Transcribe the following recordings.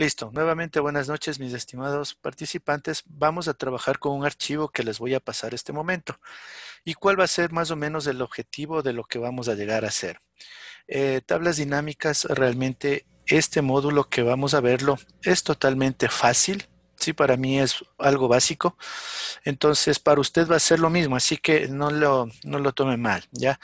Listo. Nuevamente, buenas noches, mis estimados participantes. Vamos a trabajar con un archivo que les voy a pasar este momento. ¿Y cuál va a ser más o menos el objetivo de lo que vamos a llegar a hacer? Eh, tablas dinámicas, realmente este módulo que vamos a verlo es totalmente fácil. Sí, para mí es algo básico. Entonces, para usted va a ser lo mismo, así que no lo, no lo tome mal, ¿ya?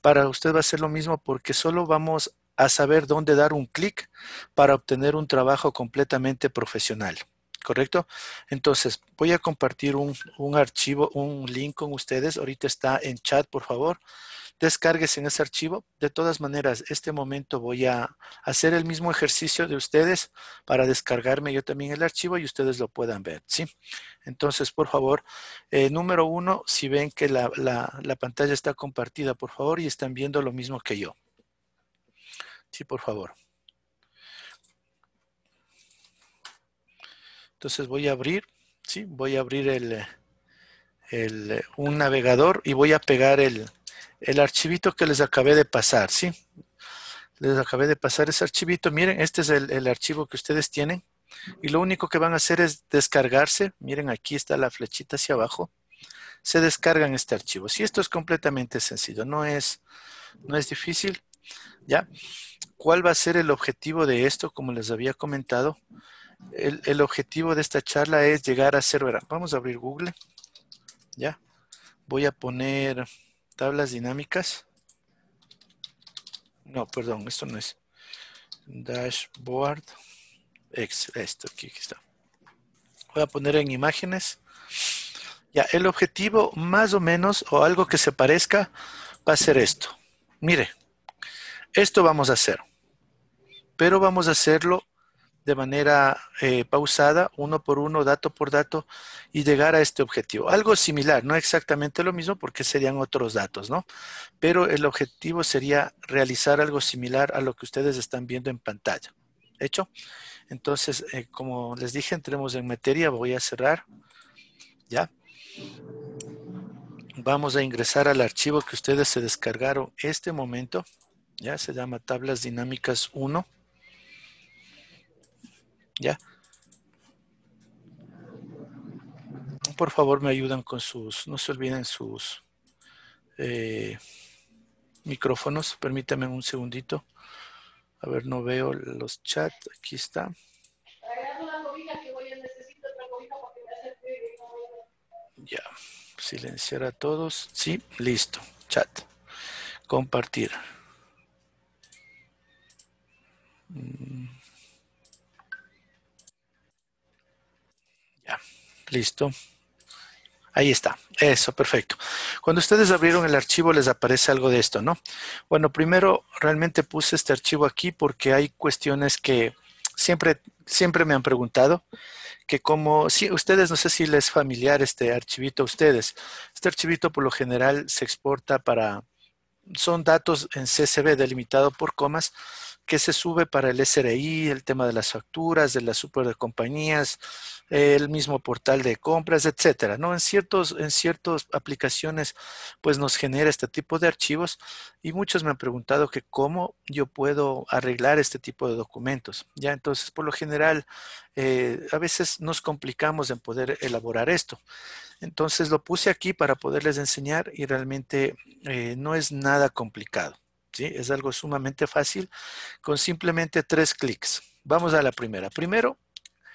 Para usted va a ser lo mismo porque solo vamos a saber dónde dar un clic para obtener un trabajo completamente profesional. ¿Correcto? Entonces, voy a compartir un, archivo, un link con ustedes. Ahorita está en chat, por favor. Descargues en ese archivo. De todas maneras, este momento voy a hacer el mismo ejercicio de ustedes para descargarme yo también el archivo y ustedes lo puedan ver. ¿sí? Entonces, por favor, eh, número uno, si ven que la pantalla está compartida, por favor, y están viendo lo mismo que yo. Sí, por favor. Entonces voy a abrir, sí, voy a abrir el, el, un navegador y voy a pegar el, el archivito que les acabé de pasar, ¿sí? Les acabé de pasar ese archivito. Miren, este es el, el, archivo que ustedes tienen. Y lo único que van a hacer es descargarse. Miren, aquí está la flechita hacia abajo. Se descargan este archivo. Sí, esto es completamente sencillo, no es, no es difícil. ¿Ya? ¿Cuál va a ser el objetivo de esto? Como les había comentado, el, objetivo de esta charla es llegar a ser, vamos a abrir Google, ¿ya? Voy a poner tablas dinámicas. No, perdón, esto no es. Dashboard. Esto, aquí, aquí está. Voy a poner en imágenes. Ya, el objetivo más o menos, o algo que se parezca, va a ser esto. Mire, esto vamos a hacer pero vamos a hacerlo de manera eh, pausada, uno por uno, dato por dato, y llegar a este objetivo. Algo similar, no exactamente lo mismo porque serían otros datos, ¿no? Pero el objetivo sería realizar algo similar a lo que ustedes están viendo en pantalla. ¿Hecho? Entonces, eh, como les dije, entremos en materia, voy a cerrar. ¿Ya? Vamos a ingresar al archivo que ustedes se descargaron este momento. Ya se llama tablas dinámicas 1. ¿Ya? Por favor, me ayudan con sus, no se olviden sus eh, micrófonos. Permítanme un segundito. A ver, no veo los chats. Aquí está. Ya, silenciar a todos. Sí, listo. Chat. Compartir. Mm. Listo. Ahí está. Eso, perfecto. Cuando ustedes abrieron el archivo les aparece algo de esto, ¿no? Bueno, primero realmente puse este archivo aquí porque hay cuestiones que siempre, siempre me han preguntado que como, si ustedes, no sé si les es familiar este archivito a ustedes. Este archivito por lo general se exporta para, son datos en CSV delimitado por comas que se sube para el SRI, el tema de las facturas, de las super de compañías, el mismo portal de compras, etcétera, ¿no? En ciertos, en ciertas aplicaciones, pues nos genera este tipo de archivos y muchos me han preguntado que cómo yo puedo arreglar este tipo de documentos, ¿ya? Entonces, por lo general, eh, a veces nos complicamos en poder elaborar esto. Entonces, lo puse aquí para poderles enseñar y realmente eh, no es nada complicado. Es algo sumamente fácil con simplemente tres clics. Vamos a la primera. Primero,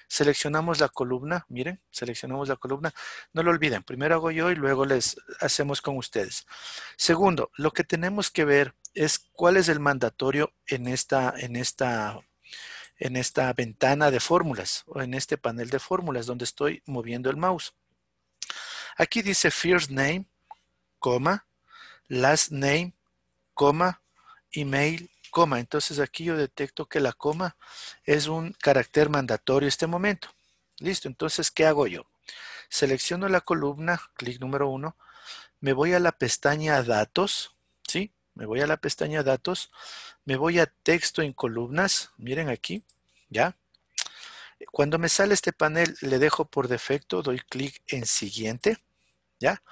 seleccionamos la columna. Miren, seleccionamos la columna. No lo olviden. Primero hago yo y luego les hacemos con ustedes. Segundo, lo que tenemos que ver es cuál es el mandatorio en esta, en esta, en esta ventana de fórmulas o en este panel de fórmulas donde estoy moviendo el mouse. Aquí dice first name, coma, last name, coma, email, coma. Entonces aquí yo detecto que la coma es un carácter mandatorio este momento. Listo, entonces, ¿qué hago yo? Selecciono la columna, clic número uno, me voy a la pestaña datos, ¿sí? Me voy a la pestaña datos, me voy a texto en columnas, miren aquí, ¿ya? Cuando me sale este panel, le dejo por defecto, doy clic en siguiente, ¿ya?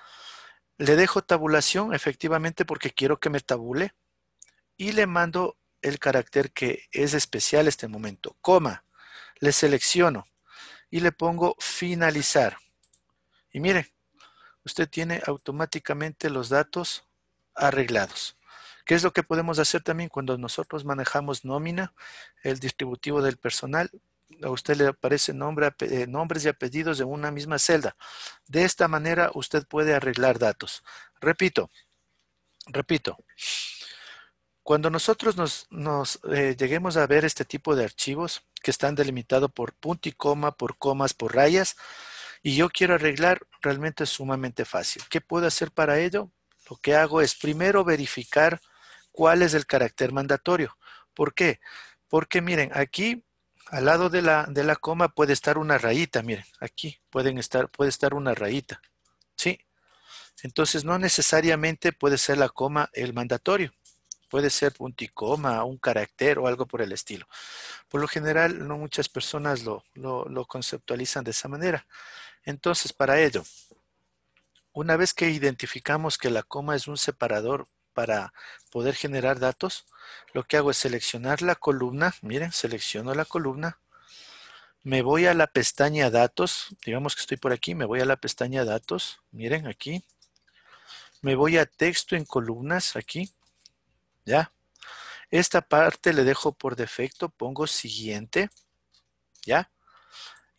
Le dejo tabulación, efectivamente, porque quiero que me tabule, y le mando el carácter que es especial este momento, coma. le selecciono y le pongo finalizar. Y mire, usted tiene automáticamente los datos arreglados. ¿Qué es lo que podemos hacer también cuando nosotros manejamos nómina, el distributivo del personal? A usted le aparecen eh, nombres y apellidos en una misma celda. De esta manera usted puede arreglar datos. Repito, repito. Cuando nosotros nos, eh, lleguemos a ver este tipo de archivos que están delimitados por punto y coma, por comas, por rayas, y yo quiero arreglar, realmente es sumamente fácil. ¿Qué puedo hacer para ello? Lo que hago es primero verificar cuál es el carácter mandatorio. ¿Por qué? Porque miren, aquí al lado de la, de la coma puede estar una rayita, miren, aquí pueden estar, puede estar una rayita, ¿sí? Entonces no necesariamente puede ser la coma el mandatorio, puede ser punto y coma, un carácter o algo por el estilo. Por lo general, no muchas personas lo, lo conceptualizan de esa manera. Entonces, para ello, una vez que identificamos que la coma es un separador para poder generar datos, lo que hago es seleccionar la columna, miren, selecciono la columna, me voy a la pestaña datos, digamos que estoy por aquí, me voy a la pestaña datos, miren aquí, me voy a texto en columnas aquí, ya, esta parte le dejo por defecto, pongo siguiente, ya,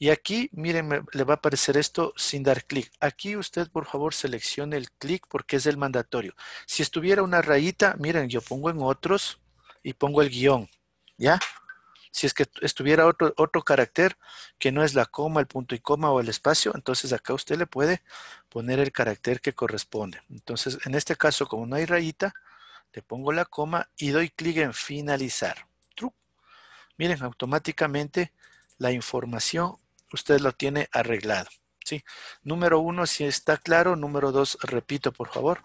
y aquí, miren, le va a aparecer esto sin dar clic. Aquí usted, por favor, seleccione el clic porque es el mandatorio. Si estuviera una rayita, miren, yo pongo en otros y pongo el guion, ¿ya? Si es que estuviera otro, otro carácter que no es la coma, el punto y coma o el espacio, entonces acá usted le puede poner el carácter que corresponde. Entonces, en este caso, como no hay rayita, le pongo la coma y doy clic en finalizar. Miren, automáticamente la información usted lo tiene arreglado. ¿sí? Número uno, si está claro. Número dos, repito, por favor.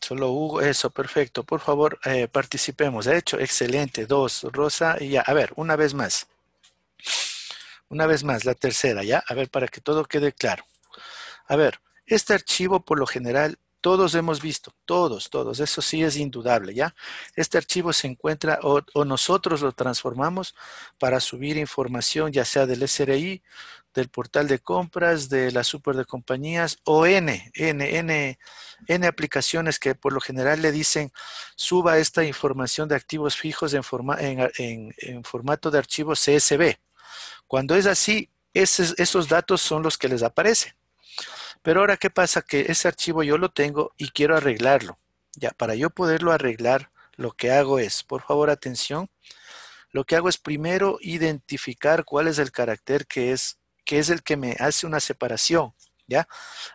Solo Hugo, eso, perfecto. Por favor, eh, participemos. De hecho, excelente. Dos, Rosa y ya. A ver, una vez más. Una vez más, la tercera, ¿ya? A ver, para que todo quede claro. A ver, este archivo por lo general todos hemos visto, todos, todos, eso sí es indudable, ¿ya? Este archivo se encuentra o, nosotros lo transformamos para subir información ya sea del SRI, del portal de compras, de la super de compañías o N, N, N, N aplicaciones que por lo general le dicen suba esta información de activos fijos en, en, formato de archivo CSV. Cuando es así, esos datos son los que les aparecen. Pero ahora, ¿qué pasa? Que ese archivo yo lo tengo y quiero arreglarlo. Ya, para yo poderlo arreglar, lo que hago es, por favor, atención, lo que hago es primero identificar cuál es el carácter que es, que es el que me hace una separación. ¿ya?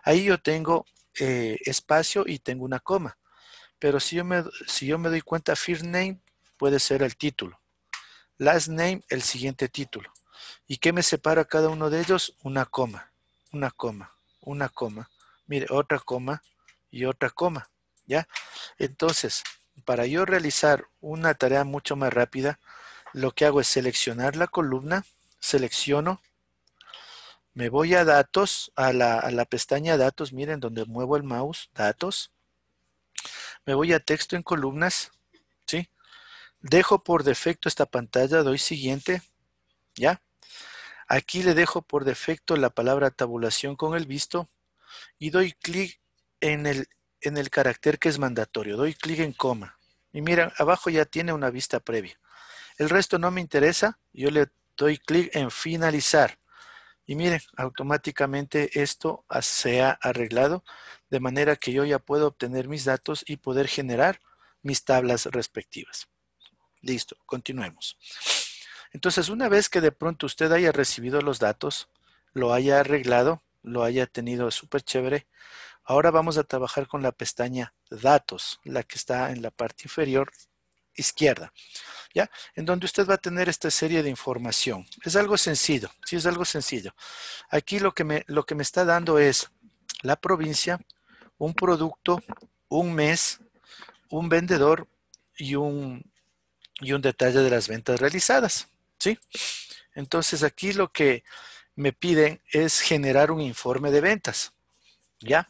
Ahí yo tengo eh, espacio y tengo una coma. Pero si yo, me, si yo me doy cuenta, first name puede ser el título. Last name, el siguiente título. ¿Y qué me separa cada uno de ellos? Una coma, una coma una coma, mire, otra coma y otra coma, ¿ya? Entonces, para yo realizar una tarea mucho más rápida, lo que hago es seleccionar la columna, selecciono, me voy a datos, a la, a la pestaña datos, miren donde muevo el mouse, datos, me voy a texto en columnas, ¿sí? Dejo por defecto esta pantalla, doy siguiente, ¿ya? Aquí le dejo por defecto la palabra tabulación con el visto y doy clic en el, en el carácter que es mandatorio. Doy clic en coma. Y mira, abajo ya tiene una vista previa. El resto no me interesa. Yo le doy clic en finalizar. Y miren, automáticamente esto se ha arreglado de manera que yo ya puedo obtener mis datos y poder generar mis tablas respectivas. Listo, continuemos. Entonces, una vez que de pronto usted haya recibido los datos, lo haya arreglado, lo haya tenido súper chévere, ahora vamos a trabajar con la pestaña Datos, la que está en la parte inferior izquierda, ¿ya? En donde usted va a tener esta serie de información. Es algo sencillo, sí es algo sencillo. Aquí lo que me, lo que me está dando es la provincia, un producto, un mes, un vendedor y un, y un detalle de las ventas realizadas. ¿Sí? Entonces aquí lo que me piden es generar un informe de ventas, ¿ya?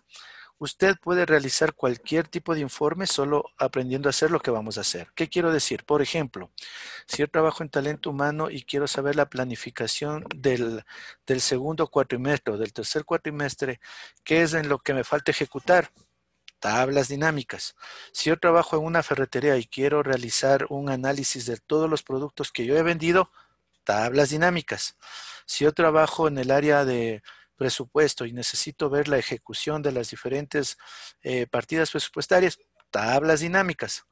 Usted puede realizar cualquier tipo de informe solo aprendiendo a hacer lo que vamos a hacer. ¿Qué quiero decir? Por ejemplo, si yo trabajo en talento humano y quiero saber la planificación del, del segundo cuatrimestre o del tercer cuatrimestre, ¿qué es en lo que me falta ejecutar? Tablas dinámicas. Si yo trabajo en una ferretería y quiero realizar un análisis de todos los productos que yo he vendido, tablas dinámicas. Si yo trabajo en el área de presupuesto y necesito ver la ejecución de las diferentes eh, partidas presupuestarias, tablas dinámicas.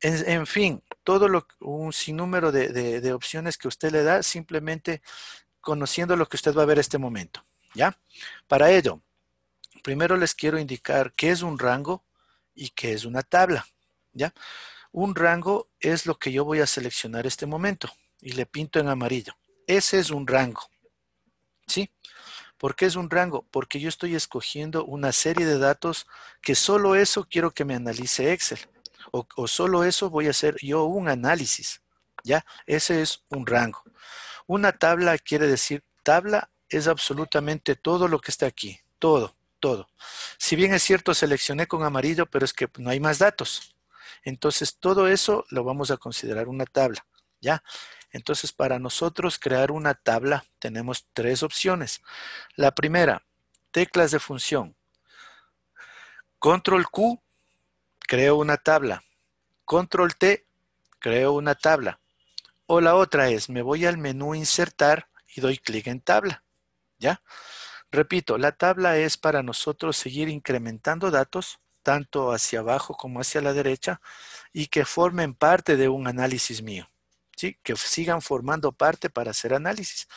En, fin, todo lo, un sinnúmero de, de, opciones que usted le da simplemente conociendo lo que usted va a ver este momento. ¿Ya? Para ello, primero les quiero indicar qué es un rango y qué es una tabla. ¿Ya? Un rango es lo que yo voy a seleccionar este momento y le pinto en amarillo. Ese es un rango. ¿Sí? ¿Por qué es un rango? Porque yo estoy escogiendo una serie de datos que solo eso quiero que me analice Excel. O, solo eso voy a hacer yo un análisis. ¿Ya? Ese es un rango. Una tabla quiere decir, tabla es absolutamente todo lo que está aquí. Todo, todo. Si bien es cierto, seleccioné con amarillo, pero es que no hay más datos. Entonces, todo eso lo vamos a considerar una tabla. ¿Ya? Entonces, para nosotros crear una tabla tenemos tres opciones. La primera, teclas de función. Control Q, creo una tabla. Control T, creo una tabla. O la otra es, me voy al menú insertar y doy clic en tabla. ¿Ya? Repito, la tabla es para nosotros seguir incrementando datos, tanto hacia abajo como hacia la derecha, y que formen parte de un análisis mío que sigan formando parte para hacer análisis.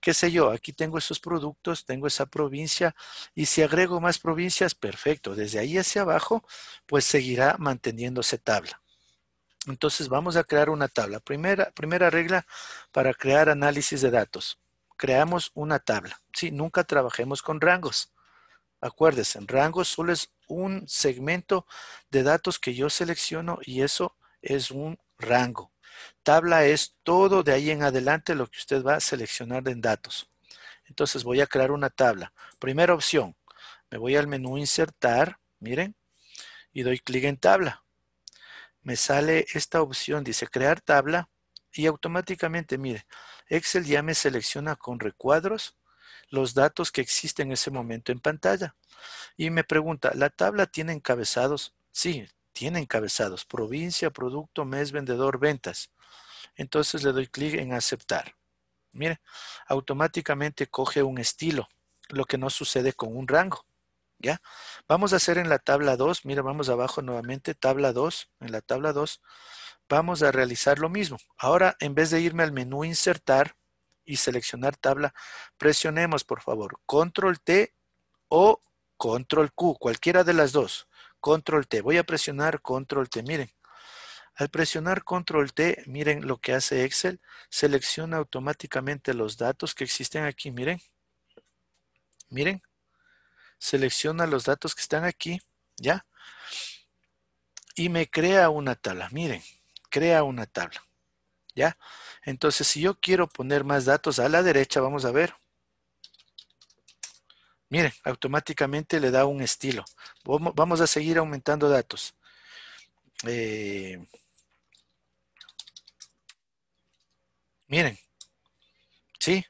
¿Qué sé yo? Aquí tengo esos productos, tengo esa provincia y si agrego más provincias, perfecto. Desde ahí hacia abajo, pues seguirá manteniéndose tabla. Entonces vamos a crear una tabla. Primera, primera regla para crear análisis de datos. Creamos una tabla. Sí, nunca trabajemos con rangos. Acuérdense, rangos solo es un segmento de datos que yo selecciono y eso es un rango. Tabla es todo de ahí en adelante lo que usted va a seleccionar en datos. Entonces voy a crear una tabla. Primera opción, me voy al menú insertar, miren, y doy clic en tabla. Me sale esta opción, dice crear tabla, y automáticamente, mire, Excel ya me selecciona con recuadros los datos que existen en ese momento en pantalla. Y me pregunta, ¿la tabla tiene encabezados? Sí, tiene encabezados, provincia, producto, mes, vendedor, ventas. Entonces le doy clic en aceptar. Mire, automáticamente coge un estilo, lo que no sucede con un rango. ¿Ya? Vamos a hacer en la tabla 2, mira, vamos abajo nuevamente, tabla 2, en la tabla 2, vamos a realizar lo mismo. Ahora, en vez de irme al menú insertar y seleccionar tabla, presionemos, por favor, control T o control Q, cualquiera de las dos. Control T. Voy a presionar Control T. Miren. Al presionar Control T, miren lo que hace Excel. Selecciona automáticamente los datos que existen aquí. Miren. Miren. Selecciona los datos que están aquí. ¿Ya? Y me crea una tabla. Miren. Crea una tabla. ¿Ya? Entonces, si yo quiero poner más datos a la derecha, vamos a ver. Miren, automáticamente le da un estilo. Vamos a seguir aumentando datos. Eh, miren, ¿sí?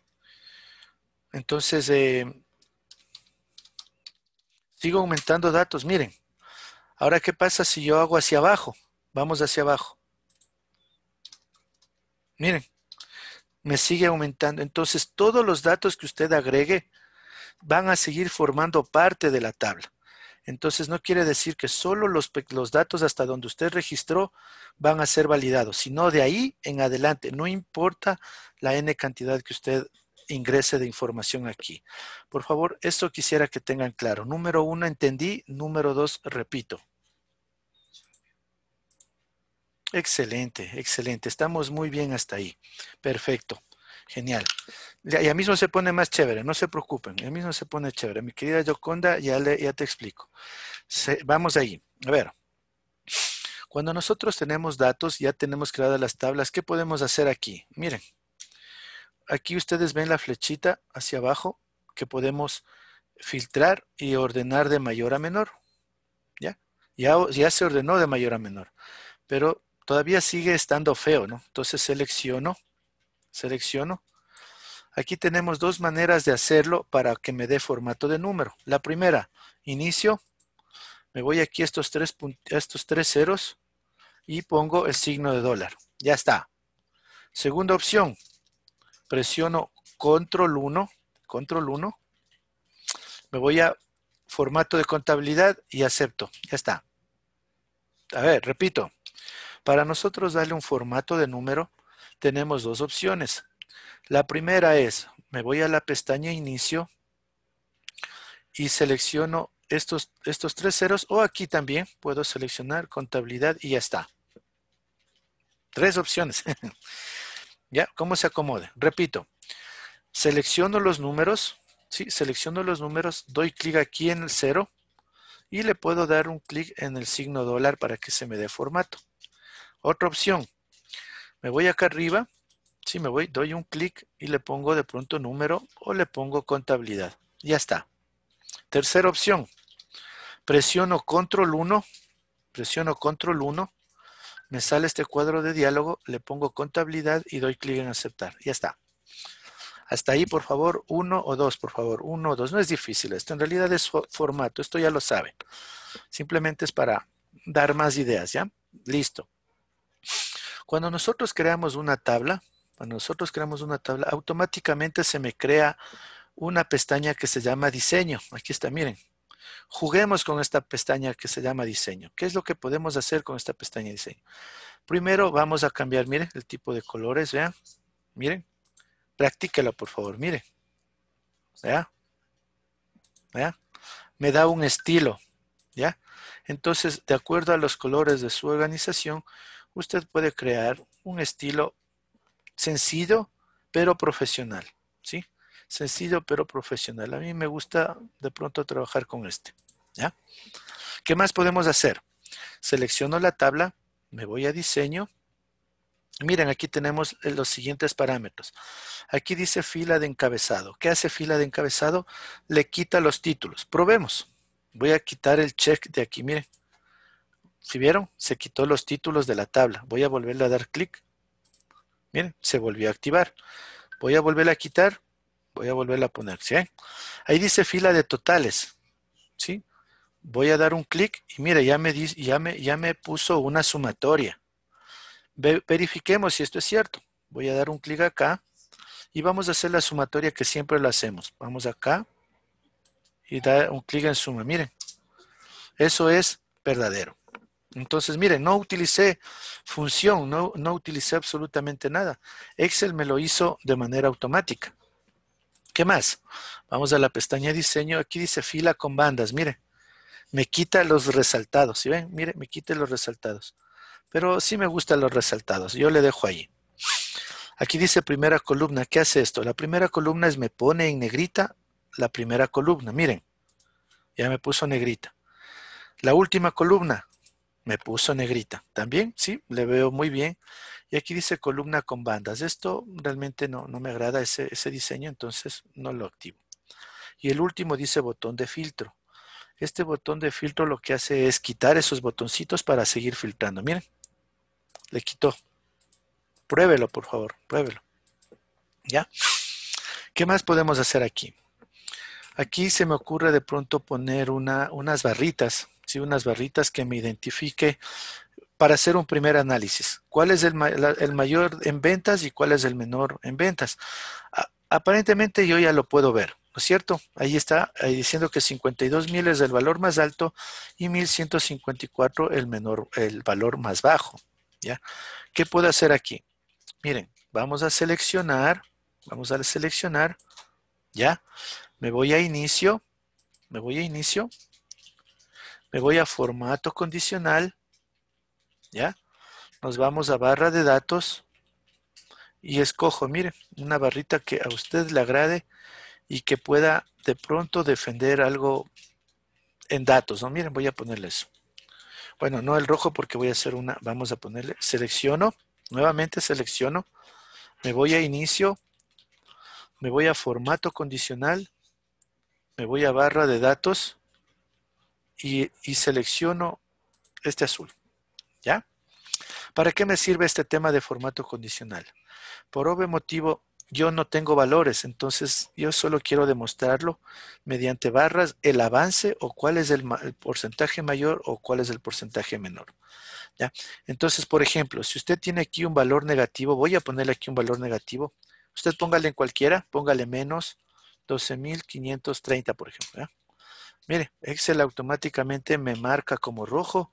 Entonces, eh, sigo aumentando datos. Miren, ahora, ¿qué pasa si yo hago hacia abajo? Vamos hacia abajo. Miren, me sigue aumentando. Entonces, todos los datos que usted agregue, van a seguir formando parte de la tabla. Entonces no quiere decir que solo los, los, datos hasta donde usted registró van a ser validados, sino de ahí en adelante, no importa la n cantidad que usted ingrese de información aquí. Por favor, esto quisiera que tengan claro. Número uno, entendí. Número dos, repito. Excelente, excelente. Estamos muy bien hasta ahí. Perfecto. Genial. Ya, mismo se pone más chévere, no se preocupen, ya mismo se pone chévere. Mi querida Yoconda, ya, le, ya te explico. vamos ahí. A ver, cuando nosotros tenemos datos, ya tenemos creadas las tablas, ¿qué podemos hacer aquí? Miren, aquí ustedes ven la flechita hacia abajo que podemos filtrar y ordenar de mayor a menor. Ya, ya se ordenó de mayor a menor, pero todavía sigue estando feo, ¿no? Entonces selecciono, selecciono. Aquí tenemos dos maneras de hacerlo para que me dé formato de número. La primera, inicio, me voy aquí a estos tres, estos tres ceros y pongo el signo de dólar. Ya está. Segunda opción, presiono control 1, control 1, me voy a formato de contabilidad y acepto. Ya está. A ver, repito. Para nosotros darle un formato de número, tenemos dos opciones. La primera es, me voy a la pestaña inicio y selecciono estos, estos tres ceros o aquí también puedo seleccionar contabilidad y ya está. Tres opciones. ¿Ya? ¿Cómo se acomode? Repito, selecciono los números, ¿sí? Selecciono los números, doy clic aquí en el cero y le puedo dar un clic en el signo dólar para que se me dé formato. Otra opción, me voy acá arriba, si me voy, doy un clic y le pongo de pronto número o le pongo contabilidad. Ya está. Tercera opción, presiono control 1, presiono control 1, me sale este cuadro de diálogo, le pongo contabilidad y doy clic en aceptar. Ya está. Hasta ahí, por favor, uno o dos, por favor, uno o dos. No es difícil esto, en realidad es formato, esto ya lo saben. Simplemente es para dar más ideas, ¿ya? Listo. Cuando nosotros creamos una tabla, cuando nosotros creamos una tabla, automáticamente se me crea una pestaña que se llama diseño. Aquí está, miren. Juguemos con esta pestaña que se llama diseño. ¿Qué es lo que podemos hacer con esta pestaña diseño? Primero vamos a cambiar, miren, el tipo de colores, vean. Miren, Practíquelo, por favor, mire. ¿Ya? ¿Ya? Me da un estilo, ¿ya? Entonces, de acuerdo a los colores de su organización, usted puede crear un estilo sencillo, pero profesional, ¿sí? Sencillo, pero profesional. A mí me gusta de pronto trabajar con este, ¿ya? ¿Qué más podemos hacer? Selecciono la tabla, me voy a diseño, Miren, aquí tenemos los siguientes parámetros. Aquí dice fila de encabezado. ¿Qué hace fila de encabezado? Le quita los títulos. Probemos. Voy a quitar el check de aquí. Miren. Si vieron, se quitó los títulos de la tabla. Voy a volverle a dar clic. Miren, se volvió a activar. Voy a volverla a quitar. Voy a volverla a poner. ¿sí? Ahí dice fila de totales. ¿Sí? Voy a dar un clic y mire, ya me, ya me, ya me puso una sumatoria verifiquemos si esto es cierto. Voy a dar un clic acá y vamos a hacer la sumatoria que siempre lo hacemos. Vamos acá y dar un clic en suma. Miren, eso es verdadero. Entonces, miren, no utilicé función, no, no utilicé absolutamente nada. Excel me lo hizo de manera automática. ¿Qué más? Vamos a la pestaña diseño. Aquí dice fila con bandas. Miren, me quita los resaltados. ¿Sí ven? Miren, me quita los resaltados pero sí me gustan los resaltados. Yo le dejo ahí. Aquí dice primera columna. ¿Qué hace esto? La primera columna es me pone en negrita la primera columna. Miren, ya me puso negrita. La última columna me puso negrita. También, sí, le veo muy bien. Y aquí dice columna con bandas. Esto realmente no, no me agrada ese, ese diseño, entonces no lo activo. Y el último dice botón de filtro. Este botón de filtro lo que hace es quitar esos botoncitos para seguir filtrando. Miren, le quitó. Pruébelo, por favor, pruébelo. ¿Ya? ¿Qué más podemos hacer aquí? Aquí se me ocurre de pronto poner una, unas barritas, ¿sí? unas barritas que me identifique para hacer un primer análisis. ¿Cuál es el, el mayor en ventas y cuál es el menor en ventas? aparentemente yo ya lo puedo ver, ¿no es cierto? Ahí está ahí diciendo que 52 mil es el valor más alto y 1154 el menor, el valor más bajo. ¿Ya? ¿Qué puedo hacer aquí? Miren, vamos a seleccionar, vamos a seleccionar, ¿ya? Me voy a inicio, me voy a inicio, me voy a formato condicional, ¿ya? Nos vamos a barra de datos y escojo, miren, una barrita que a usted le agrade y que pueda de pronto defender algo en datos, ¿no? Miren, voy a ponerle eso. Bueno, no el rojo porque voy a hacer una, vamos a ponerle, selecciono, nuevamente selecciono, me voy a inicio, me voy a formato condicional, me voy a barra de datos y, selecciono este azul. ¿Ya? ¿Para qué me sirve este tema de formato condicional? Por obvio motivo, yo no tengo valores, entonces yo solo quiero demostrarlo mediante barras el avance o cuál es el, porcentaje mayor o cuál es el porcentaje menor. ¿ya? Entonces, por ejemplo, si usted tiene aquí un valor negativo, voy a ponerle aquí un valor negativo, usted póngale en cualquiera, póngale menos 12.530, por ejemplo. Mire, Excel automáticamente me marca como rojo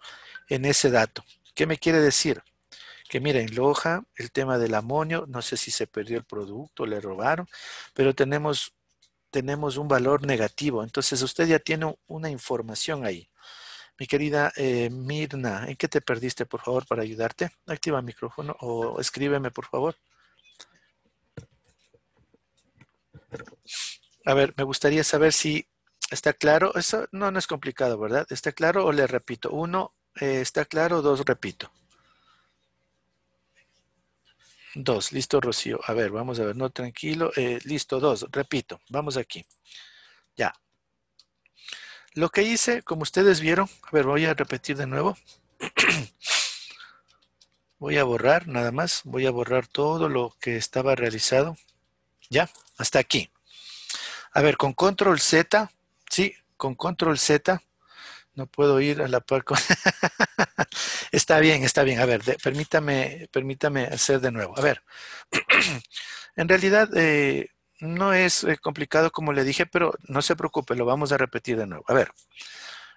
en ese dato. ¿Qué me quiere decir? que miren, Loja, el tema del amonio, no sé si se perdió el producto, le robaron, pero tenemos, tenemos un valor negativo. Entonces usted ya tiene una información ahí. Mi querida eh, Mirna, ¿en qué te perdiste, por favor, para ayudarte? Activa el micrófono o escríbeme, por favor. A ver, me gustaría saber si está claro. Eso no, no es complicado, ¿verdad? ¿Está claro o le repito? Uno, eh, ¿está claro? Dos, repito. Dos, listo, Rocío. A ver, vamos a ver, no, tranquilo. Eh, listo, dos, repito, vamos aquí. Ya. Lo que hice, como ustedes vieron, a ver, voy a repetir de nuevo. voy a borrar, nada más, voy a borrar todo lo que estaba realizado. Ya, hasta aquí. A ver, con control Z, sí, con control Z, no puedo ir a la par con... está bien, está bien. A ver, permítame, permítame hacer de nuevo. A ver, en realidad eh, no es eh, complicado como le dije, pero no se preocupe, lo vamos a repetir de nuevo. A ver,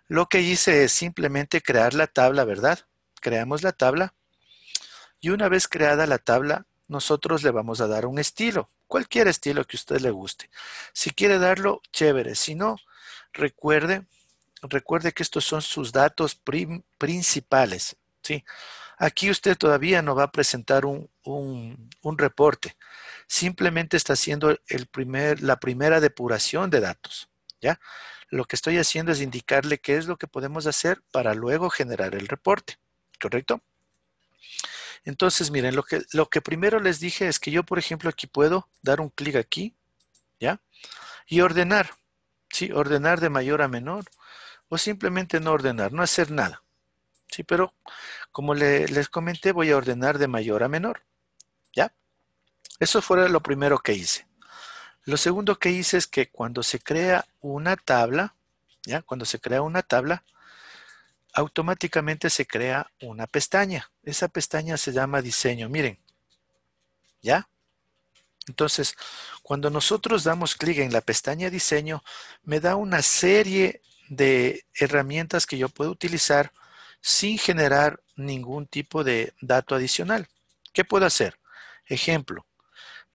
lo que hice es simplemente crear la tabla, ¿verdad? Creamos la tabla y una vez creada la tabla, nosotros le vamos a dar un estilo, cualquier estilo que usted le guste. Si quiere darlo, chévere. Si no, recuerde Recuerde que estos son sus datos principales. ¿sí? Aquí usted todavía no va a presentar un, reporte. Simplemente está haciendo el primer, la primera depuración de datos. ¿ya? Lo que estoy haciendo es indicarle qué es lo que podemos hacer para luego generar el reporte. ¿Correcto? Entonces, miren, lo que, lo que primero les dije es que yo, por ejemplo, aquí puedo dar un clic aquí, ¿ya? Y ordenar, ¿sí? Ordenar de mayor a menor o simplemente no ordenar, no hacer nada. Sí, pero como les comenté, voy a ordenar de mayor a menor. ¿Ya? Eso fue lo primero que hice. Lo segundo que hice es que cuando se crea una tabla, ¿ya? Cuando se crea una tabla, automáticamente se crea una pestaña. Esa pestaña se llama diseño. Miren, ¿ya? Entonces, cuando nosotros damos clic en la pestaña diseño, me da una serie de herramientas que yo puedo utilizar sin generar ningún tipo de dato adicional. ¿Qué puedo hacer? Ejemplo,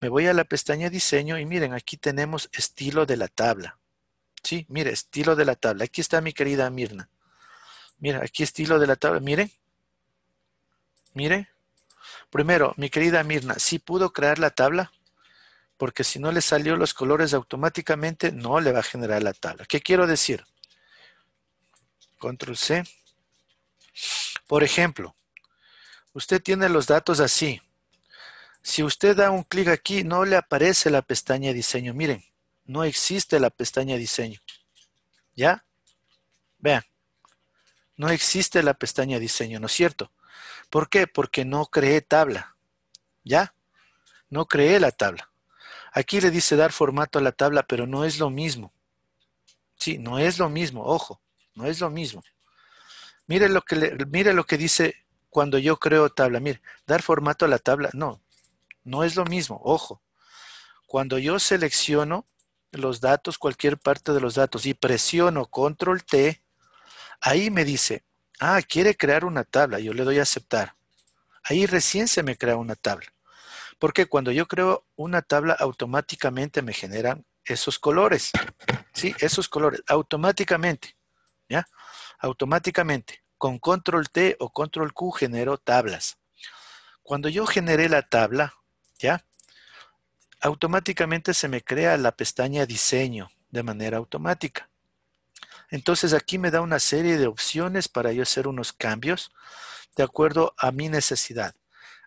me voy a la pestaña diseño y miren, aquí tenemos estilo de la tabla. Sí, mire, estilo de la tabla. Aquí está mi querida Mirna. Mira, aquí estilo de la tabla. Miren. Mire. Primero, mi querida Mirna, ¿sí pudo crear la tabla? Porque si no le salió los colores automáticamente, no le va a generar la tabla. ¿Qué quiero decir? Control C. Por ejemplo, usted tiene los datos así. Si usted da un clic aquí, no le aparece la pestaña diseño. Miren, no existe la pestaña diseño. ¿Ya? Vean, no existe la pestaña diseño, ¿no es cierto? ¿Por qué? Porque no creé tabla. ¿Ya? No creé la tabla. Aquí le dice dar formato a la tabla, pero no es lo mismo. Sí, no es lo mismo, ojo. No es lo mismo. Mire lo que, mire lo que dice cuando yo creo tabla. Mire, dar formato a la tabla. No, no es lo mismo. Ojo. Cuando yo selecciono los datos, cualquier parte de los datos, y presiono control T, ahí me dice, ah, quiere crear una tabla. Yo le doy a aceptar. Ahí recién se me crea una tabla. Porque cuando yo creo una tabla, automáticamente me generan esos colores. Sí, esos colores, automáticamente. Automáticamente, con control T o control Q genero tablas. Cuando yo generé la tabla, ¿ya? Automáticamente se me crea la pestaña diseño de manera automática. Entonces aquí me da una serie de opciones para yo hacer unos cambios de acuerdo a mi necesidad.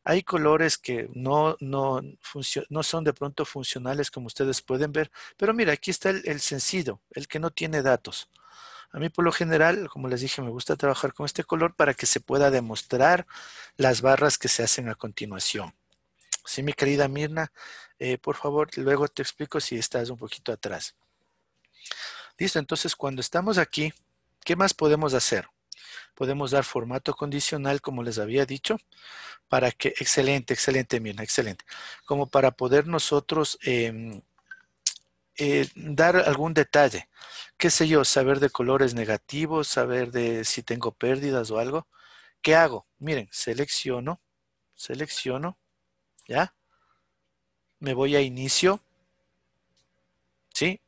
Hay colores que no, no, no son de pronto funcionales como ustedes pueden ver, pero mira, aquí está el sencillo, el que no tiene datos. A mí por lo general, como les dije, me gusta trabajar con este color para que se pueda demostrar las barras que se hacen a continuación. Sí, mi querida Mirna, eh, por favor, luego te explico si estás un poquito atrás. Listo, entonces cuando estamos aquí, ¿qué más podemos hacer? Podemos dar formato condicional, como les había dicho, para que, excelente, excelente, Mirna, excelente, como para poder nosotros em, eh, dar algún detalle, qué sé yo, saber de colores negativos, saber de si tengo pérdidas o algo. ¿Qué hago? Miren, selecciono, selecciono, ¿ya? Me voy a inicio, ¿sí?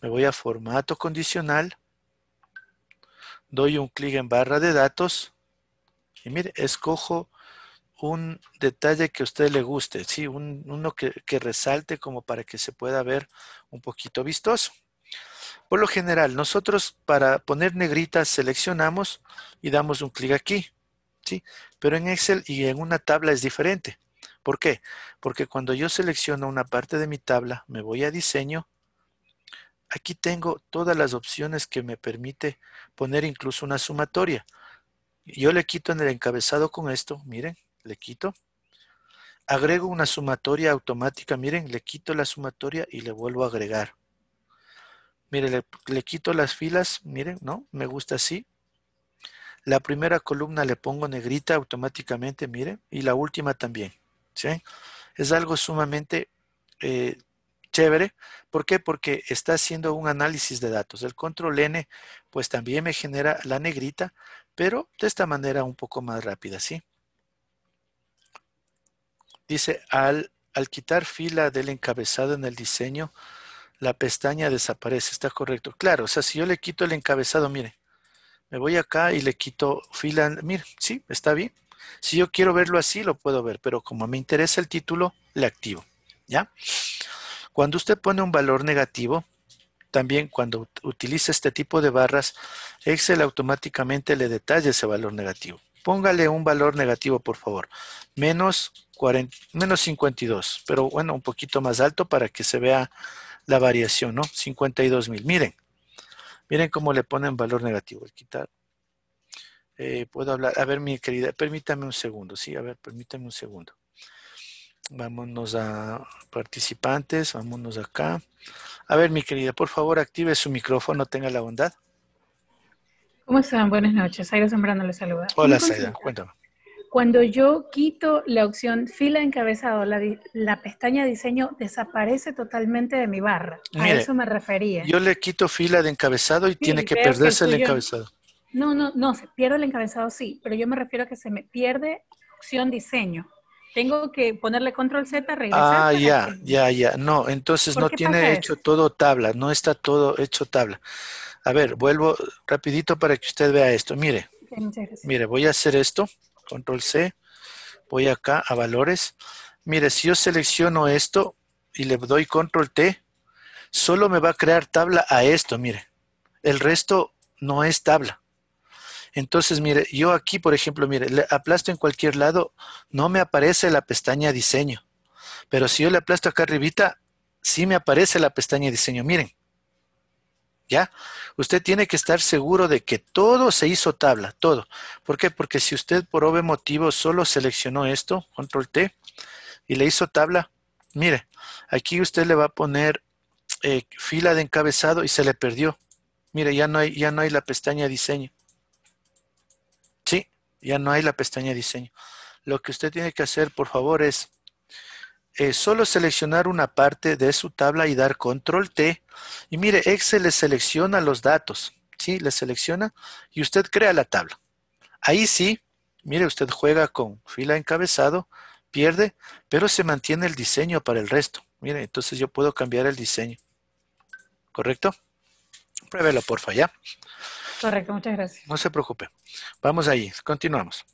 Me voy a formato condicional, doy un clic en barra de datos y mire, escojo un detalle que a usted le guste, ¿sí? uno que, que, resalte como para que se pueda ver un poquito vistoso. Por lo general, nosotros para poner negritas seleccionamos y damos un clic aquí, ¿sí? Pero en Excel y en una tabla es diferente. ¿Por qué? Porque cuando yo selecciono una parte de mi tabla, me voy a diseño, aquí tengo todas las opciones que me permite poner incluso una sumatoria. Yo le quito en el encabezado con esto, miren, le quito. Agrego una sumatoria automática, miren, le quito la sumatoria y le vuelvo a agregar. Mire, le, quito las filas, miren, ¿no? Me gusta así. La primera columna le pongo negrita automáticamente, miren, y la última también. ¿sí? Es algo sumamente eh, chévere. ¿Por qué? Porque está haciendo un análisis de datos. El control N, pues también me genera la negrita, pero de esta manera un poco más rápida, ¿sí? Dice, al, al quitar fila del encabezado en el diseño, la pestaña desaparece. Está correcto. Claro, o sea, si yo le quito el encabezado, mire, me voy acá y le quito fila. Mire, sí, está bien. Si yo quiero verlo así, lo puedo ver, pero como me interesa el título, le activo. ¿Ya? Cuando usted pone un valor negativo, también cuando utiliza este tipo de barras, Excel automáticamente le detalla ese valor negativo. Póngale un valor negativo, por favor. Menos, 40, menos 52, pero bueno, un poquito más alto para que se vea la variación, ¿no? 52 mil. Miren, miren cómo le ponen valor negativo. quitar. Eh, puedo hablar. A ver, mi querida, permítame un segundo, sí, a ver, permítame un segundo. Vámonos a participantes, vámonos acá. A ver, mi querida, por favor, active su micrófono, tenga la bondad. ¿Cómo están? Buenas noches. Aida Zambrano les saluda. Hola, Saida, cuéntame. Cuando yo quito la opción fila encabezado, la, la, pestaña diseño desaparece totalmente de mi barra. a eso me refería. Yo le quito fila de encabezado y tiene que perderse el, encabezado. No, no, no, se pierde el encabezado, sí, pero yo me refiero a que se me pierde opción diseño. Tengo que ponerle control Z, regresar. Ah, ya, ya, ya. No, entonces no tiene hecho todo tabla, no está todo hecho tabla. A ver, vuelvo rapidito para que usted vea esto. Mire, mire, voy a hacer esto control C, voy acá a valores. Mire, si yo selecciono esto y le doy control T, solo me va a crear tabla a esto, mire. El resto no es tabla. Entonces, mire, yo aquí, por ejemplo, mire, le aplasto en cualquier lado, no me aparece la pestaña diseño. Pero si yo le aplasto acá arribita, sí me aparece la pestaña diseño. Miren, ¿Ya? Usted tiene que estar seguro de que todo se hizo tabla, todo. ¿Por qué? Porque si usted por obvio motivo solo seleccionó esto, control T, y le hizo tabla, mire, aquí usted le va a poner eh, fila de encabezado y se le perdió. Mire, ya no hay, ya no hay la pestaña diseño. Ya no hay la pestaña diseño. Lo que usted tiene que hacer, por favor, es eh, solo seleccionar una parte de su tabla y dar control T. Y mire, Excel le selecciona los datos, ¿sí? Le selecciona y usted crea la tabla. Ahí sí, mire, usted juega con fila encabezado, pierde, pero se mantiene el diseño para el resto. Mire, entonces yo puedo cambiar el diseño. ¿Correcto? Pruébelo, porfa, ¿ya? Correcto, muchas gracias. No se preocupe. Vamos ahí, continuamos.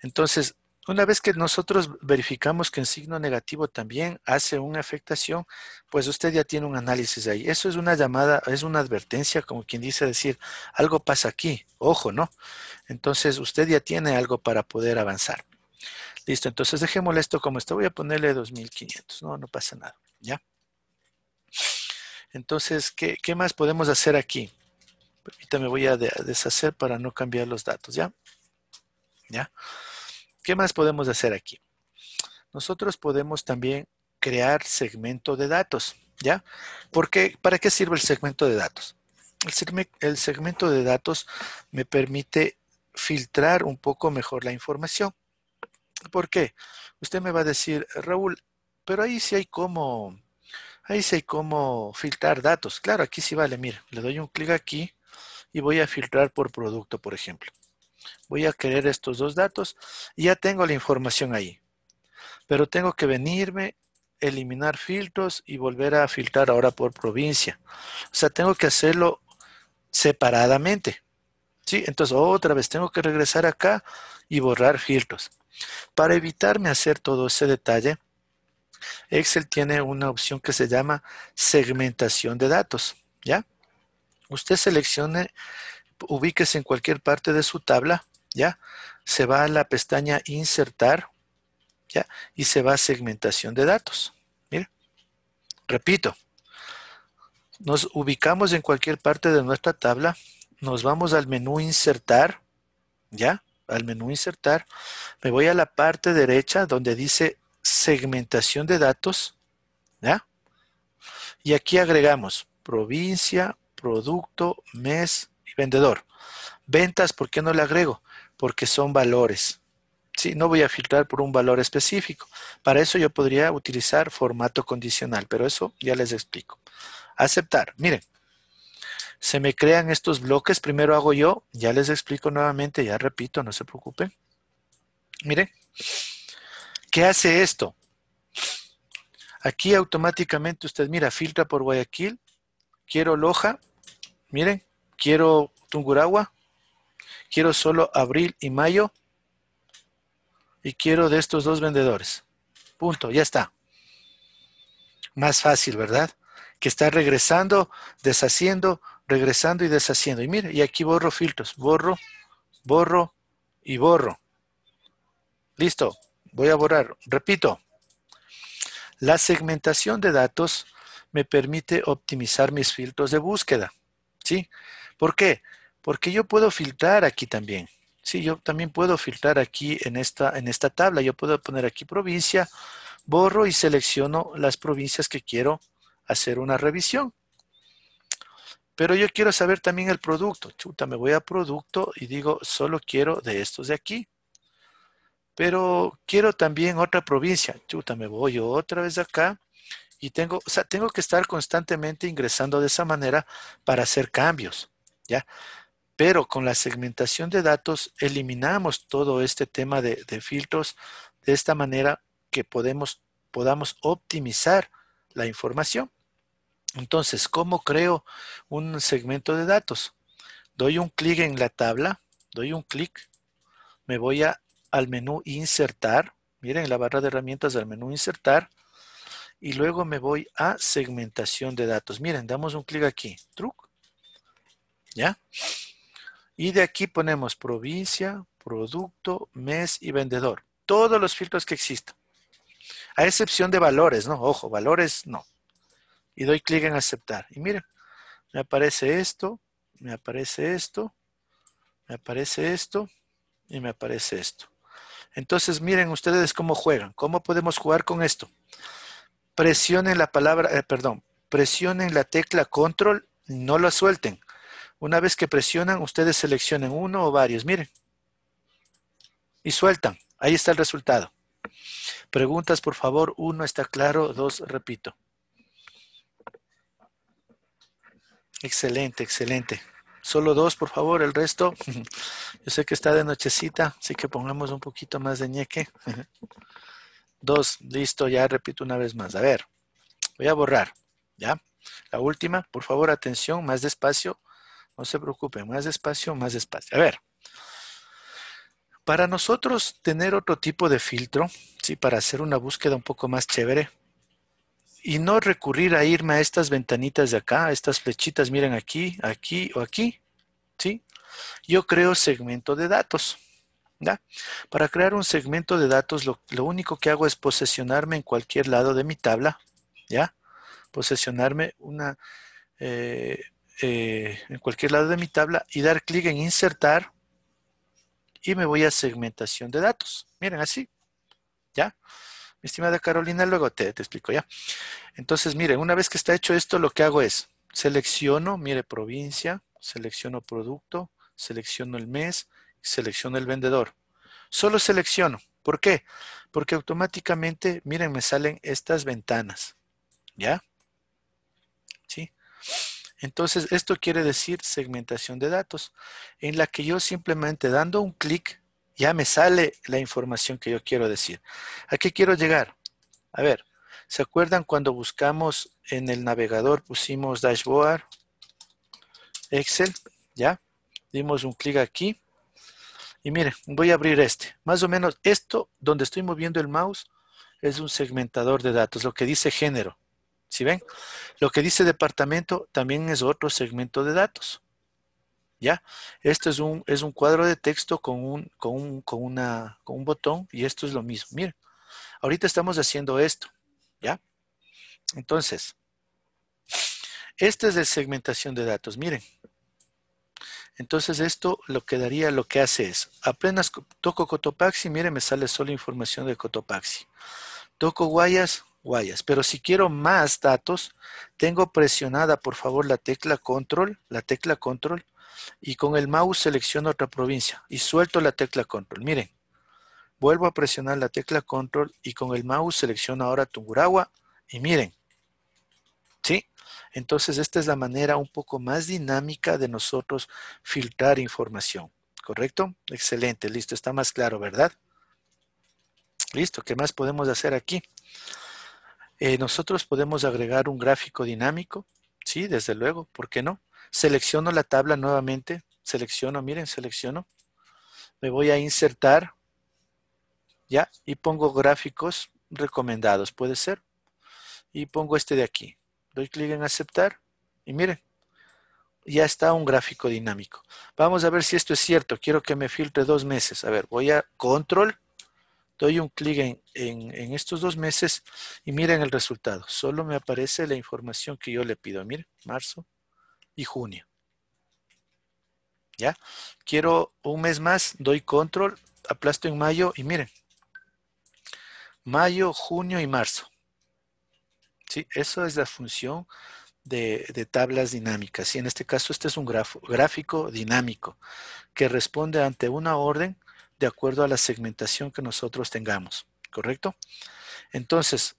Entonces, una vez que nosotros verificamos que en signo negativo también hace una afectación, pues usted ya tiene un análisis ahí. Eso es una llamada, es una advertencia, como quien dice decir, algo pasa aquí, ojo, ¿no? Entonces usted ya tiene algo para poder avanzar. Listo, entonces dejémosle esto como está. Voy a ponerle 2500, no, no pasa nada, ¿ya? Entonces, ¿qué, qué más podemos hacer aquí? Permítame, voy a deshacer para no cambiar los datos, ¿ya? ¿Ya? ¿Qué más podemos hacer aquí? Nosotros podemos también crear segmento de datos, ¿ya? Porque, ¿Para qué sirve el segmento de datos? El, segmento de datos me permite filtrar un poco mejor la información. ¿Por qué? Usted me va a decir, Raúl, pero ahí sí hay como, ahí sí hay como filtrar datos. Claro, aquí sí vale, mire, le doy un clic aquí y voy a filtrar por producto, por ejemplo. Voy a querer estos dos datos y ya tengo la información ahí. Pero tengo que venirme, eliminar filtros y volver a filtrar ahora por provincia. O sea, tengo que hacerlo separadamente. ¿Sí? Entonces otra vez tengo que regresar acá y borrar filtros. Para evitarme hacer todo ese detalle, Excel tiene una opción que se llama segmentación de datos. ¿Ya? Usted seleccione, ubíquese en cualquier parte de su tabla, ¿ya? Se va a la pestaña insertar, ¿ya? Y se va a segmentación de datos. Mire, repito, nos ubicamos en cualquier parte de nuestra tabla, nos vamos al menú insertar, ¿ya? Al menú insertar, me voy a la parte derecha donde dice segmentación de datos, ¿ya? Y aquí agregamos provincia, producto, mes y vendedor. Ventas, ¿por qué no le agrego? Porque son valores. Sí, no voy a filtrar por un valor específico. Para eso yo podría utilizar formato condicional, pero eso ya les explico. Aceptar. Miren, se me crean estos bloques. Primero hago yo, ya les explico nuevamente, ya repito, no se preocupen. Miren, ¿qué hace esto? Aquí automáticamente usted mira, filtra por Guayaquil, quiero Loja, miren, quiero Tunguragua, quiero solo abril y mayo y quiero de estos dos vendedores. Punto, ya está. Más fácil, ¿verdad? que está regresando, deshaciendo, regresando y deshaciendo. Y mire, y aquí borro filtros, borro, borro y borro. Listo, voy a borrar. Repito, la segmentación de datos me permite optimizar mis filtros de búsqueda. ¿Sí? ¿Por qué? Porque yo puedo filtrar aquí también. Sí, yo también puedo filtrar aquí en esta, en esta tabla. Yo puedo poner aquí provincia, borro y selecciono las provincias que quiero hacer una revisión. Pero yo quiero saber también el producto. Chuta, me voy a producto y digo, solo quiero de estos de aquí. Pero quiero también otra provincia. Chuta, me voy otra vez acá y tengo, o sea, tengo que estar constantemente ingresando de esa manera para hacer cambios, ¿ya? Pero con la segmentación de datos eliminamos todo este tema de, de filtros de esta manera que podemos, podamos optimizar la información. Entonces, ¿cómo creo un segmento de datos? Doy un clic en la tabla, doy un clic, me voy a, al menú insertar, miren la barra de herramientas del menú insertar, y luego me voy a segmentación de datos. Miren, damos un clic aquí, truc, ¿ya? Y de aquí ponemos provincia, producto, mes y vendedor. Todos los filtros que existan. A excepción de valores, ¿no? Ojo, valores no y doy clic en aceptar. Y miren, me aparece esto, me aparece esto, me aparece esto y me aparece esto. Entonces miren ustedes cómo juegan, cómo podemos jugar con esto. Presionen la palabra, eh, perdón, presionen la tecla control, no la suelten. Una vez que presionan, ustedes seleccionen uno o varios, miren. Y sueltan, ahí está el resultado. Preguntas, por favor, uno está claro, dos, repito. Excelente, excelente. Solo dos, por favor, el resto. Yo sé que está de nochecita, así que pongamos un poquito más de ñeque. Dos, listo, ya repito una vez más. A ver, voy a borrar, ¿ya? La última, por favor, atención, más despacio. No se preocupen, más despacio, más despacio. A ver, para nosotros tener otro tipo de filtro, ¿sí? Para hacer una búsqueda un poco más chévere, y no recurrir a irme a estas ventanitas de acá, a estas flechitas, miren aquí, aquí o aquí, ¿sí? Yo creo segmento de datos, ¿ya? Para crear un segmento de datos, lo, único que hago es posesionarme en cualquier lado de mi tabla, ¿ya? Posesionarme una, eh, eh, en cualquier lado de mi tabla y dar clic en insertar y me voy a segmentación de datos. Miren, así, ¿ya? Mi estimada Carolina, luego te, te explico, ¿ya? Entonces, miren, una vez que está hecho esto, lo que hago es, selecciono, mire, provincia, selecciono producto, selecciono el mes, selecciono el vendedor. Solo selecciono. ¿Por qué? Porque automáticamente, miren, me salen estas ventanas. ¿Ya? ¿Sí? Entonces, esto quiere decir segmentación de datos, en la que yo simplemente dando un clic, ya me sale la información que yo quiero decir. ¿A qué quiero llegar? A ver, ¿se acuerdan cuando buscamos en el navegador, pusimos dashboard, Excel, ¿ya? Dimos un clic aquí. Y miren, voy a abrir este. Más o menos esto, donde estoy moviendo el mouse, es un segmentador de datos, lo que dice género. ¿Sí ven? Lo que dice departamento también es otro segmento de datos. ¿Ya? Esto es un, es un cuadro de texto con un, con, un, con, una, con un botón y esto es lo mismo. Miren, ahorita estamos haciendo esto. ¿Ya? Entonces, este es de segmentación de datos. Miren, entonces esto lo que daría, lo que hace es, apenas toco Cotopaxi, mire, me sale solo información de Cotopaxi. Toco Guayas, Guayas. Pero si quiero más datos, tengo presionada, por favor, la tecla Control, la tecla Control, y con el mouse selecciono otra provincia y suelto la tecla Control. Miren, vuelvo a presionar la tecla Control y con el mouse selecciono ahora Tunguragua y miren. Entonces, esta es la manera un poco más dinámica de nosotros filtrar información. ¿Correcto? Excelente, listo, está más claro, ¿verdad? Listo, ¿qué más podemos hacer aquí? Eh, nosotros podemos agregar un gráfico dinámico, sí, desde luego, ¿por qué no? Selecciono la tabla nuevamente, selecciono, miren, selecciono, me voy a insertar, ya, y pongo gráficos recomendados, puede ser, y pongo este de aquí, Doy clic en aceptar y miren, ya está un gráfico dinámico. Vamos a ver si esto es cierto. Quiero que me filtre dos meses. A ver, voy a control, doy un clic en, en, estos dos meses y miren el resultado. Solo me aparece la información que yo le pido. Miren, marzo y junio. ¿Ya? Quiero un mes más, doy control, aplasto en mayo y miren. Mayo, junio y marzo. ¿Sí? Eso es la función de, tablas dinámicas. Y en este caso, este es un gráfico dinámico que responde ante una orden de acuerdo a la segmentación que nosotros tengamos. ¿Correcto? Entonces,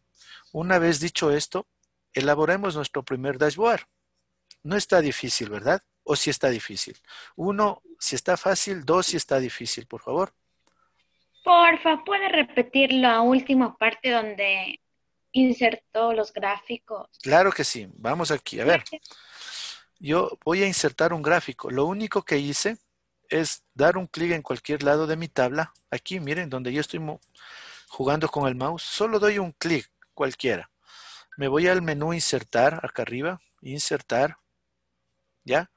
una vez dicho esto, elaboremos nuestro primer dashboard. No está difícil, ¿verdad? ¿O si está difícil? Uno, si está fácil. Dos, si está difícil, por favor. Porfa, ¿puede repetir la última parte donde insertó los gráficos. Claro que sí. Vamos aquí. A ver. Yo voy a insertar un gráfico. Lo único que hice es dar un clic en cualquier lado de mi tabla. Aquí, miren, donde yo estoy jugando con el mouse. Solo doy un clic, cualquiera. Me voy al menú insertar, acá arriba. Insertar. ¿Ya?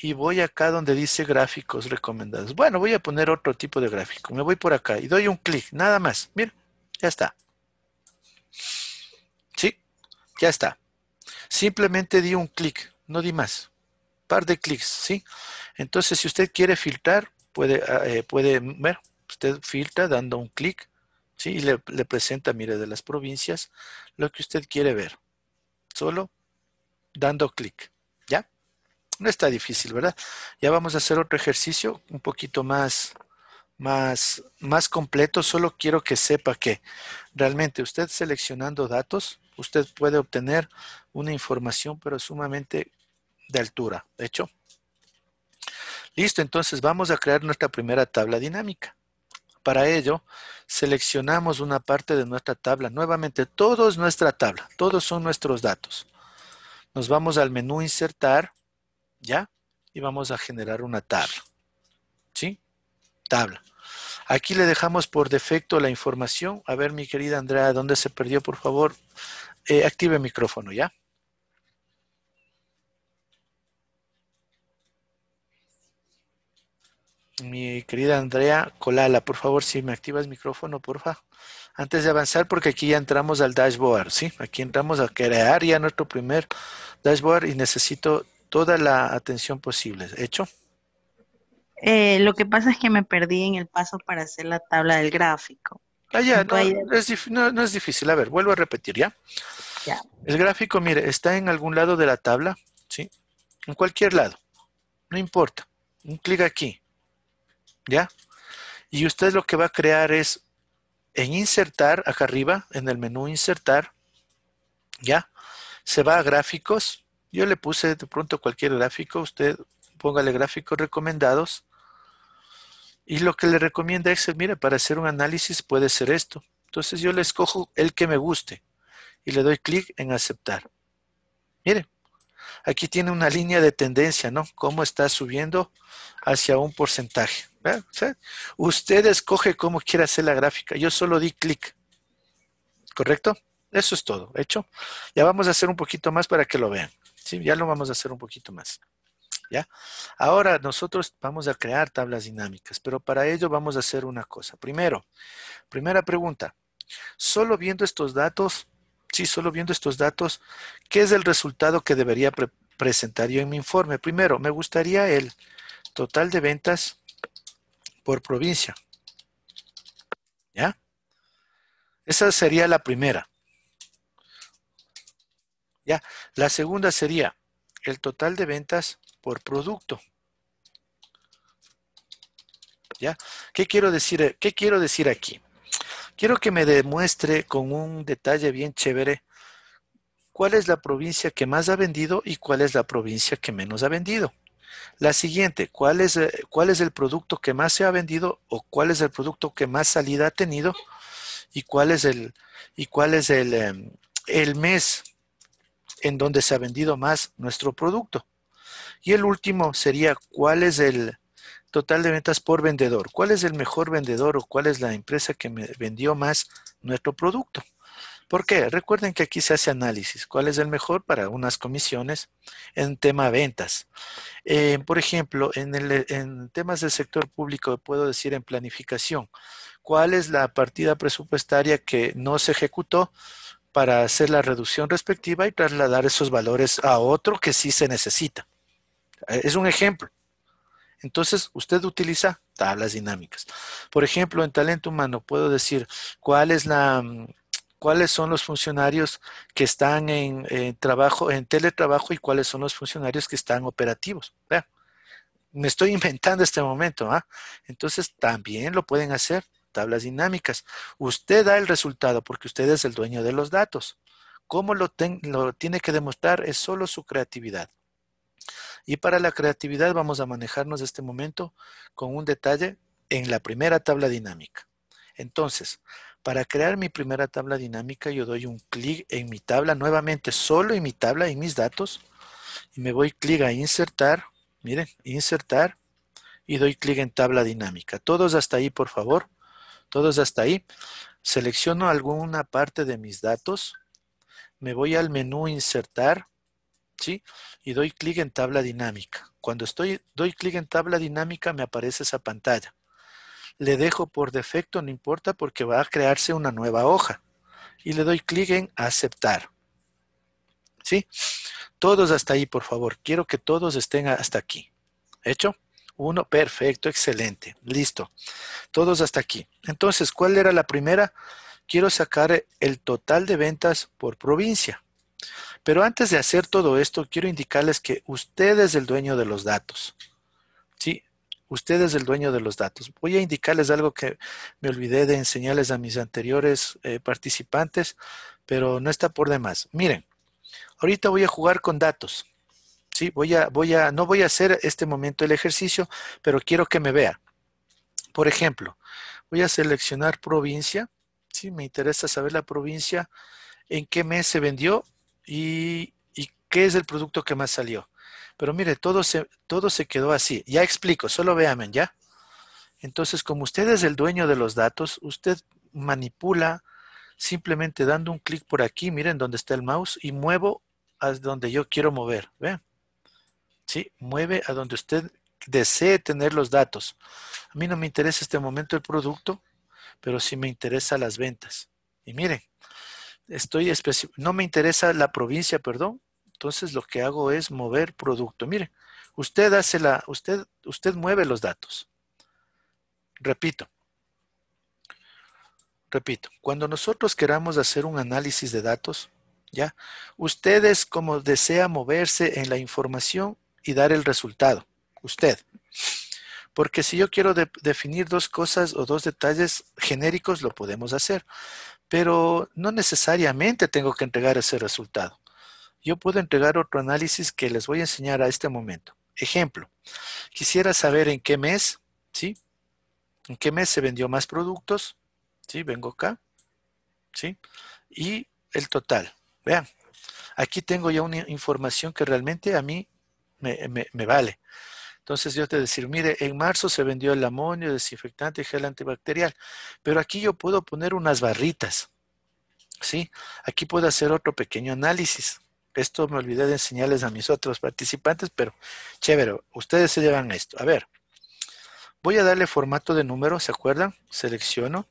Y voy acá donde dice gráficos recomendados. Bueno, voy a poner otro tipo de gráfico. Me voy por acá y doy un clic, nada más. Miren, ya está. Ya está. Simplemente di un clic, no di más. Par de clics, ¿sí? Entonces, si usted quiere filtrar, puede, ah, eh, puede ver, usted filtra dando un clic, ¿sí? Y le, le presenta, mire, de las provincias, lo que usted quiere ver. Solo dando clic, ¿ya? No está difícil, ¿verdad? Ya vamos a hacer otro ejercicio un poquito más, más, más completo, solo quiero que sepa que realmente usted seleccionando datos, usted puede obtener una información, pero sumamente de altura. ¿De hecho? Listo, entonces vamos a crear nuestra primera tabla dinámica. Para ello, seleccionamos una parte de nuestra tabla. Nuevamente, todo es nuestra tabla, todos son nuestros datos. Nos vamos al menú Insertar, ¿ya? Y vamos a generar una tabla. Tabla. Aquí le dejamos por defecto la información. A ver, mi querida Andrea, ¿dónde se perdió, por favor? Eh, active el micrófono, ¿ya? Mi querida Andrea Colala, por favor, si me activas el micrófono, porfa. Antes de avanzar, porque aquí ya entramos al dashboard, ¿sí? Aquí entramos a crear ya nuestro primer dashboard y necesito toda la atención posible. ¿Hecho? Eh, lo que pasa es que me perdí en el paso para hacer la tabla del gráfico. Ah, ya, no, es no, es difícil. A ver, vuelvo a repetir, ¿ya? Ya. El gráfico, mire, está en algún lado de la tabla, ¿sí? En cualquier lado. No importa. Un clic aquí. ¿Ya? Y usted lo que va a crear es en insertar, acá arriba, en el menú insertar, ¿ya? Se va a gráficos. Yo le puse de pronto cualquier gráfico. Usted póngale gráficos recomendados. Y lo que le recomienda Excel, mire, para hacer un análisis puede ser esto. Entonces yo le escojo el que me guste y le doy clic en aceptar. Mire, aquí tiene una línea de tendencia, ¿no? Cómo está subiendo hacia un porcentaje. usted escoge cómo quiere hacer la gráfica. Yo solo di clic. ¿Correcto? Eso es todo. ¿Hecho? Ya vamos a hacer un poquito más para que lo vean. ¿sí? Ya lo vamos a hacer un poquito más. ¿Ya? Ahora nosotros vamos a crear tablas dinámicas, pero para ello vamos a hacer una cosa. Primero, primera pregunta, solo viendo estos datos, sí, solo viendo estos datos, ¿qué es el resultado que debería presentar yo en mi informe? Primero, me gustaría el total de ventas por provincia. ¿Ya? Esa sería la primera. ¿Ya? La segunda sería el total de ventas por producto. ¿Ya? ¿Qué quiero decir, qué quiero decir aquí? Quiero que me demuestre con un detalle bien chévere cuál es la provincia que más ha vendido y cuál es la provincia que menos ha vendido. La siguiente, ¿cuál es, eh, cuál es el producto que más se ha vendido o cuál es el producto que más salida ha tenido y cuál es el, y cuál es el, em, el mes en donde se ha vendido más nuestro producto. Y el último sería cuál es el total de ventas por vendedor. ¿Cuál es el mejor vendedor o cuál es la empresa que me vendió más nuestro producto? ¿Por qué? Recuerden que aquí se hace análisis. ¿Cuál es el mejor para unas comisiones en tema ventas? Eh, por ejemplo, en, en temas del sector público, puedo decir en planificación, ¿cuál es la partida presupuestaria que no se ejecutó? para hacer la reducción respectiva y trasladar esos valores a otro que sí se necesita. Eh, es un ejemplo. Entonces, usted utiliza tablas dinámicas. Por ejemplo, en talento humano puedo decir mm, cuáles son los funcionarios que están en, trabajo, en teletrabajo y cuáles son los funcionarios que están operativos. me estoy inventando este momento. ¿ah? Entonces, también lo pueden hacer tablas dinámicas. Usted da el resultado porque usted es el dueño de los datos. ¿Cómo lo, lo tiene que demostrar? Es solo su creatividad. Y para la creatividad vamos a manejarnos este momento con un detalle en la primera tabla dinámica. Entonces, para crear mi primera tabla dinámica, yo doy un clic en mi tabla, nuevamente solo en mi tabla, en mis datos, y me voy clic a insertar, miren, insertar, y doy clic en tabla dinámica. Todos hasta ahí, por favor. Todos hasta ahí. Selecciono alguna parte de mis datos, me voy al menú insertar, ¿sí? Y doy clic en tabla dinámica. Cuando estoy, doy clic en tabla dinámica me aparece esa pantalla. Le dejo por defecto, no importa, porque va a crearse una nueva hoja. Y le doy clic en aceptar. ¿Sí? Todos hasta ahí, por favor. Quiero que todos estén hasta aquí. ¿Hecho? Uno, perfecto, excelente. Listo. Todos hasta aquí. Entonces, ¿cuál era la primera? Quiero sacar el total de ventas por provincia. Pero antes de hacer todo esto, quiero indicarles que usted es el dueño de los datos. ¿Sí? Usted es el dueño de los datos. Voy a indicarles algo que me olvidé de enseñarles a mis anteriores eh, participantes, pero no está por demás. Miren, ahorita voy a jugar con datos. Sí, voy a, voy a, no voy a hacer este momento el ejercicio, pero quiero que me vea. Por ejemplo, voy a seleccionar provincia. Sí, me interesa saber la provincia, en qué mes se vendió y, qué es el producto que más salió. Pero mire, todo se, todo se quedó así. Ya explico, solo véanme, ¿ya? Entonces, como usted es el dueño de los datos, usted manipula simplemente dando un clic por aquí, miren dónde está el mouse, y muevo a donde yo quiero mover. ¿Ven? ¿Sí? Mueve a donde usted desee tener los datos. A mí no me interesa este momento el producto, pero sí me interesa las ventas. Y miren, estoy no me interesa la provincia, perdón, Entonces lo que hago es mover producto. Mire, usted hace la, usted, usted mueve los datos. Repito. Repito, cuando nosotros queramos hacer un análisis de datos, ¿ya? Ustedes como desea moverse en la información y dar el resultado. Usted. Porque si yo quiero definir dos cosas o dos detalles genéricos, lo podemos hacer. Pero no necesariamente tengo que entregar ese resultado. Yo puedo entregar otro análisis que les voy a enseñar a este momento. Ejemplo, quisiera saber en qué mes, ¿sí? ¿En qué mes se vendió más productos? ¿Sí? Vengo acá, ¿sí? Y el total. Vean, aquí tengo ya una información que realmente a mí me, vale. Entonces yo te decir, mire, en marzo se vendió el amonio, desinfectante y gel antibacterial, pero aquí yo puedo poner unas barritas, ¿sí? Aquí puedo hacer otro pequeño análisis. Esto me olvidé de enseñarles a mis otros participantes, pero chévere, ustedes se llevan esto. A ver, voy a darle formato de número, ¿se acuerdan? Selecciono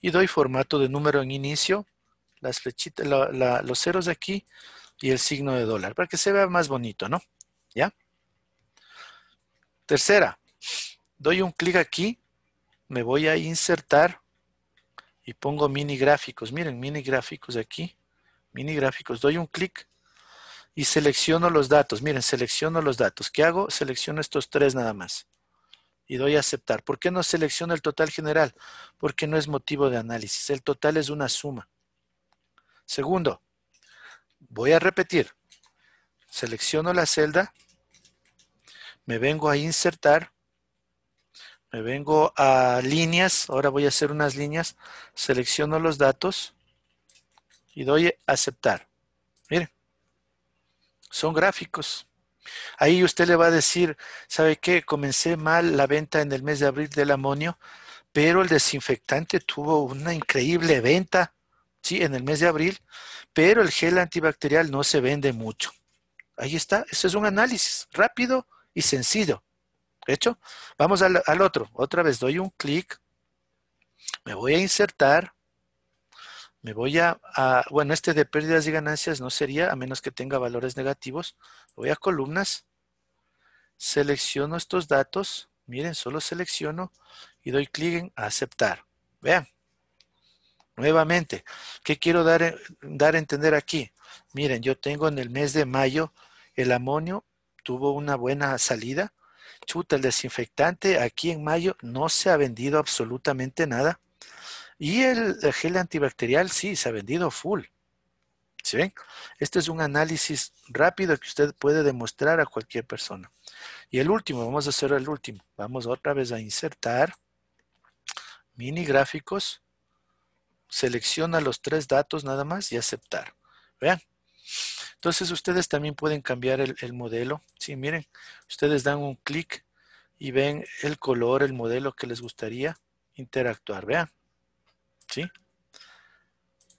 y doy formato de número en inicio, las flechitas, los ceros de aquí y el signo de dólar, para que se vea más bonito, ¿no? ¿Ya? Tercera, doy un clic aquí, me voy a insertar y pongo mini gráficos. Miren, mini gráficos aquí, mini gráficos, doy un clic y selecciono los datos. Miren, selecciono los datos. ¿Qué hago? Selecciono estos tres nada más y doy a aceptar. ¿Por qué no selecciono el total general? Porque no es motivo de análisis. El total es una suma. Segundo, voy a repetir. Selecciono la celda, me vengo a insertar, me vengo a líneas, ahora voy a hacer unas líneas, selecciono los datos y doy a aceptar. Miren, son gráficos. Ahí usted le va a decir, ¿sabe qué? Comencé mal la venta en el mes de abril del amonio, pero el desinfectante tuvo una increíble venta, sí, en el mes de abril, pero el gel antibacterial no se vende mucho. Ahí está, eso es un análisis rápido y sencillo. ¿De hecho? Vamos al, al otro. Otra vez doy un clic, me voy a insertar, me voy a, bueno, este de pérdidas y ganancias no sería, a menos que tenga valores negativos. Voy a columnas, selecciono estos datos, miren, solo selecciono y doy clic en aceptar. Vean, nuevamente, ¿qué quiero dar, dar a entender aquí? Miren, yo tengo en el mes de mayo el amonio tuvo una buena salida. Chuta, el desinfectante aquí en mayo no se ha vendido absolutamente nada. Y el, gel antibacterial sí, se ha vendido full. ¿Sí ven? Este es un análisis rápido que usted puede demostrar a cualquier persona. Y el último, vamos a hacer el último. Vamos otra vez a insertar mini gráficos. Selecciona los tres datos nada más y aceptar. Vean. Entonces ustedes también pueden cambiar el, el modelo. Sí, miren, ustedes dan un clic y ven el color, el modelo que les gustaría interactuar. Vean. ¿Sí?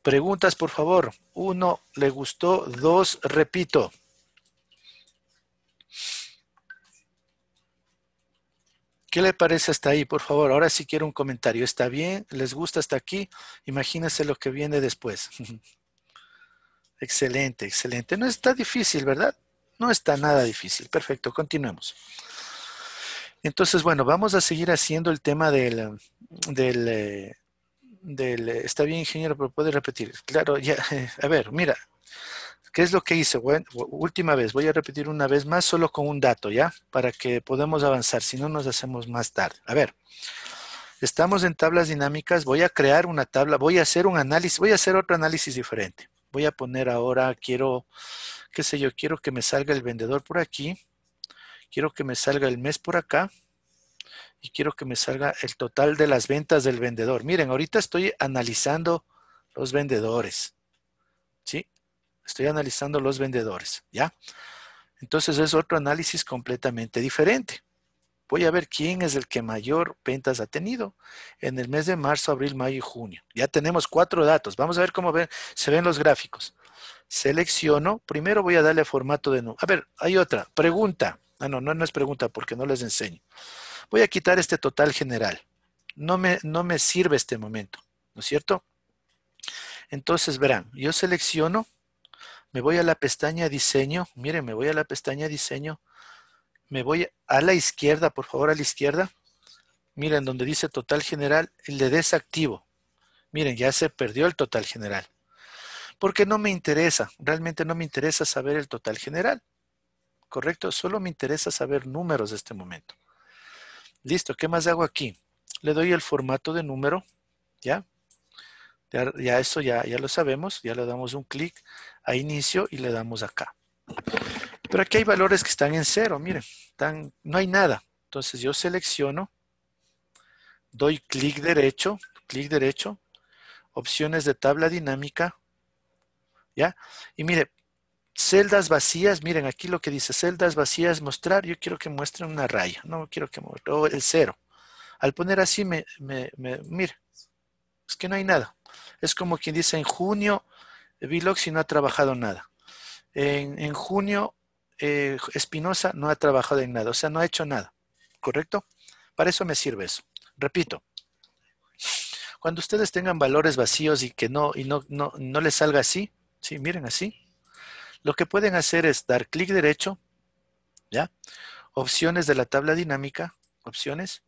Preguntas, por favor. Uno, ¿le gustó? Dos, repito. ¿Qué le parece hasta ahí, por favor? Ahora sí quiero un comentario. ¿Está bien? ¿Les gusta hasta aquí? Imagínense lo que viene después. excelente, excelente. No está difícil, ¿verdad? No está nada difícil. Perfecto, continuemos. Entonces, bueno, vamos a seguir haciendo el tema del, del, eh, está bien ingeniero, pero puede repetir. Claro, ya, a ver, mira, ¿qué es lo que hice? Bueno, última vez, voy a repetir una vez más solo con un dato, ¿ya? Para que podamos avanzar, si no nos hacemos más tarde. A ver, estamos en tablas dinámicas, voy a crear una tabla, voy a hacer un análisis, voy a hacer otro análisis diferente. Voy a poner ahora, quiero, qué sé yo, quiero que me salga el vendedor por aquí, quiero que me salga el mes por acá, y quiero que me salga el total de las ventas del vendedor. Miren, ahorita estoy analizando los vendedores. ¿Sí? Estoy analizando los vendedores, ¿ya? Entonces es otro análisis completamente diferente. Voy a ver quién es el que mayor ventas ha tenido en el mes de marzo, abril, mayo y junio. Ya tenemos cuatro datos. Vamos a ver cómo se ven los gráficos. Selecciono. Primero voy a darle formato de... A ver, hay otra. Pregunta. Ah, no, no, no es pregunta porque no les enseño. Voy a quitar este total general. No me, no me sirve este momento, ¿no es cierto? Entonces verán, yo selecciono, Me voy a la pestaña diseño. Miren, me voy a la pestaña diseño. Me voy a la izquierda, por favor, a la izquierda. Miren, donde dice total general, le desactivo. Miren, ya se perdió el total general. Porque no me interesa, realmente no me interesa saber el total general. ¿Correcto? Solo me interesa saber números de este momento. Listo, ¿qué más hago aquí? Le doy el formato de número, ¿ya? Ya, eso ya, ya lo sabemos, ya le damos un clic a inicio y le damos acá. Pero aquí hay valores que están en cero, miren, están, no hay nada. Entonces yo selecciono, doy clic derecho, clic derecho, opciones de tabla dinámica, ¿ya? Y mire, celdas vacías, miren aquí lo que dice, celdas vacías, mostrar, yo quiero que muestren una raya, no quiero que muestre, el cero. Al poner así, me, me, mire, es que no hay nada. Es como quien dice, en junio, Viloxi no ha trabajado nada. En, junio, eh, Espinosa no ha trabajado en nada, o sea, no ha hecho nada, ¿correcto? Para eso me sirve eso. Repito, cuando ustedes tengan valores vacíos y que no, y no, no, no les salga así, sí, miren así, lo que pueden hacer es dar clic derecho, ¿ya? Opciones de la tabla dinámica, opciones.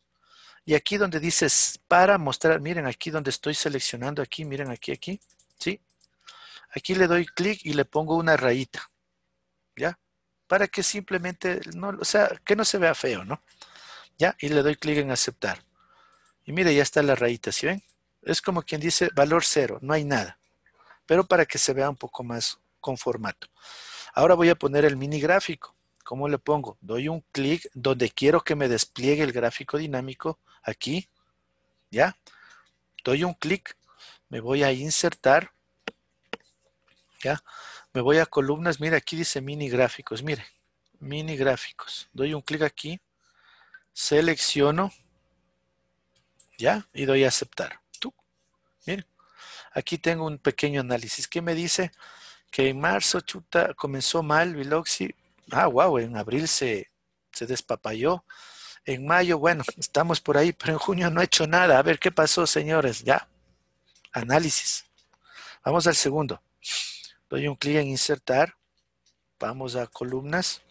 Y aquí donde dices para mostrar, miren aquí donde estoy seleccionando aquí, miren aquí, aquí, ¿sí? Aquí le doy clic y le pongo una rayita, ¿ya? Para que simplemente, no, o sea, que no se vea feo, ¿no? ¿Ya? Y le doy clic en aceptar. Y mire, ya está la rayita, ¿sí ven? Es como quien dice valor cero, no hay nada. Pero para que se vea un poco más con formato. Ahora voy a poner el mini gráfico. ¿Cómo le pongo? Doy un clic donde quiero que me despliegue el gráfico dinámico, aquí, ¿ya? Doy un clic, me voy a insertar, ¿ya? Me voy a columnas, mire, aquí dice mini gráficos, mire, mini gráficos. Doy un clic aquí, selecciono, ¿ya? Y doy a aceptar. Tú, miren, aquí tengo un pequeño análisis. ¿Qué me dice? que en marzo, chuta, comenzó mal Biloxi. Ah, wow, en abril se, se despapayó. En mayo, bueno, estamos por ahí, pero en junio no he hecho nada. A ver qué pasó, señores. Ya. Análisis. Vamos al segundo. Doy un clic en insertar. Vamos a columnas.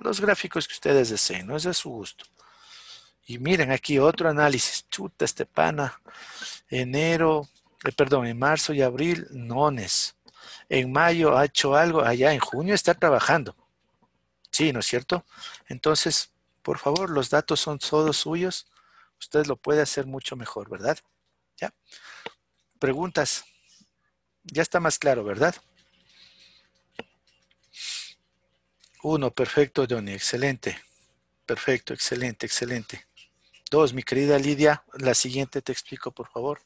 Los gráficos que ustedes deseen, no es de su gusto. Y miren aquí otro análisis. Chuta, este pana. Enero, eh, perdón, en marzo y abril, nones en mayo ha hecho algo, allá en junio está trabajando. Sí, ¿no es cierto? Entonces, por favor, los datos son todos suyos. Usted lo puede hacer mucho mejor, ¿verdad? ¿Ya? Preguntas. Ya está más claro, ¿verdad? Uno, perfecto, Johnny, excelente. Perfecto, excelente, excelente. Dos, mi querida Lidia, la siguiente te explico, por favor.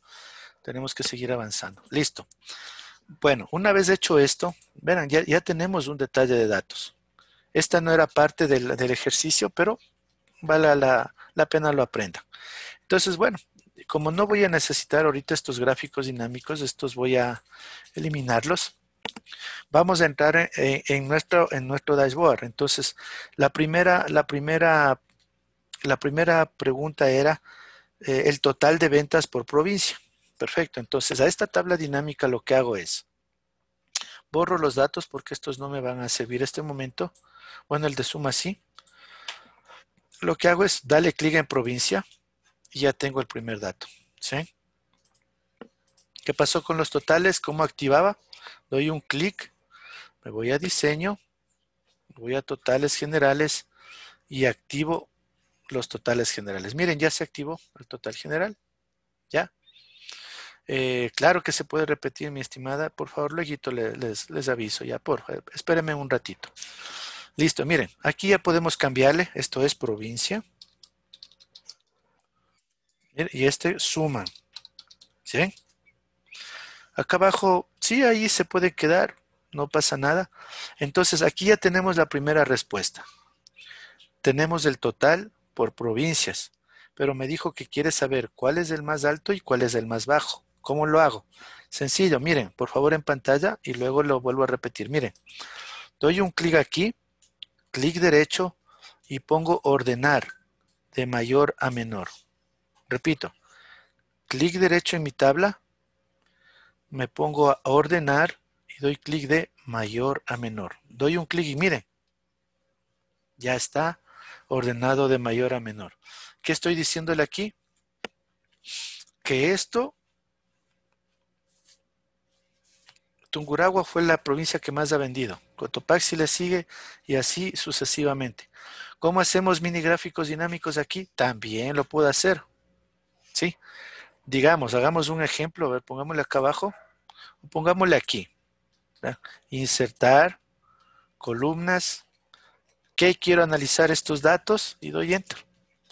Tenemos que seguir avanzando. Listo. Bueno, una vez hecho esto, verán, ya, tenemos un detalle de datos. Esta no era parte del, ejercicio, pero vale la, la, pena lo aprenda. Entonces, bueno, como no voy a necesitar ahorita estos gráficos dinámicos, estos voy a eliminarlos. Vamos a entrar en, nuestro, en nuestro dashboard. Entonces, la primera, la primera, la primera pregunta era eh, el total de ventas por provincia. Perfecto, entonces a esta tabla dinámica lo que hago es, borro los datos porque estos no me van a servir este momento. Bueno, el de suma sí. Lo que hago es darle clic en provincia y ya tengo el primer dato. ¿sí? ¿Qué pasó con los totales? ¿Cómo activaba? Doy un clic, me voy a diseño, voy a totales generales y activo los totales generales. Miren, ya se activó el total general. ¿Ya? Eh, claro que se puede repetir, mi estimada. Por favor, luego les, les aviso ya, por. Espérenme un ratito. Listo, miren, aquí ya podemos cambiarle. Esto es provincia. Y este suma. ¿Sí? Acá abajo, sí, ahí se puede quedar. No pasa nada. Entonces, aquí ya tenemos la primera respuesta. Tenemos el total por provincias. Pero me dijo que quiere saber cuál es el más alto y cuál es el más bajo. ¿Cómo lo hago? Sencillo, miren, por favor en pantalla y luego lo vuelvo a repetir. Miren, doy un clic aquí, clic derecho y pongo ordenar de mayor a menor. Repito, clic derecho en mi tabla, me pongo a ordenar y doy clic de mayor a menor. Doy un clic y miren, ya está ordenado de mayor a menor. ¿Qué estoy diciéndole aquí? Que esto, Tunguragua fue la provincia que más ha vendido. Cotopaxi le sigue y así sucesivamente. ¿Cómo hacemos mini gráficos dinámicos aquí? También lo puedo hacer. ¿Sí? Digamos, hagamos un ejemplo. A ver, pongámosle acá abajo. Pongámosle aquí. Insertar columnas. ¿Qué quiero analizar estos datos? Y doy enter.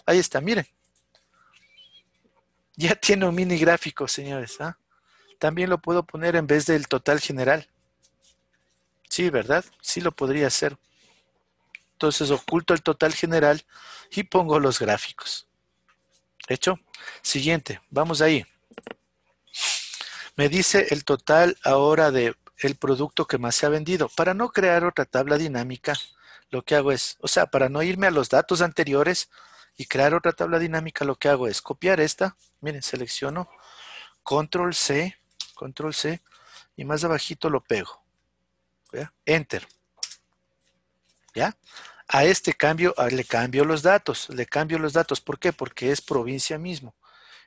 Ahí está, miren. Ya tiene un mini gráfico, señores. ¿ah? También lo puedo poner en vez del total general. Sí, ¿verdad? Sí lo podría hacer. Entonces oculto el total general y pongo los gráficos. ¿Hecho? Siguiente, vamos ahí. Me dice el total ahora de producto que más se ha vendido. Para no crear otra tabla dinámica, lo que hago es, o sea, para no irme a los datos anteriores y crear otra tabla dinámica, lo que hago es copiar esta. Miren, selecciono, control C, control C, y más abajito lo pego. Enter. ¿Ya? A este cambio, le cambio los datos, le cambio los datos. ¿Por qué? Porque es provincia mismo.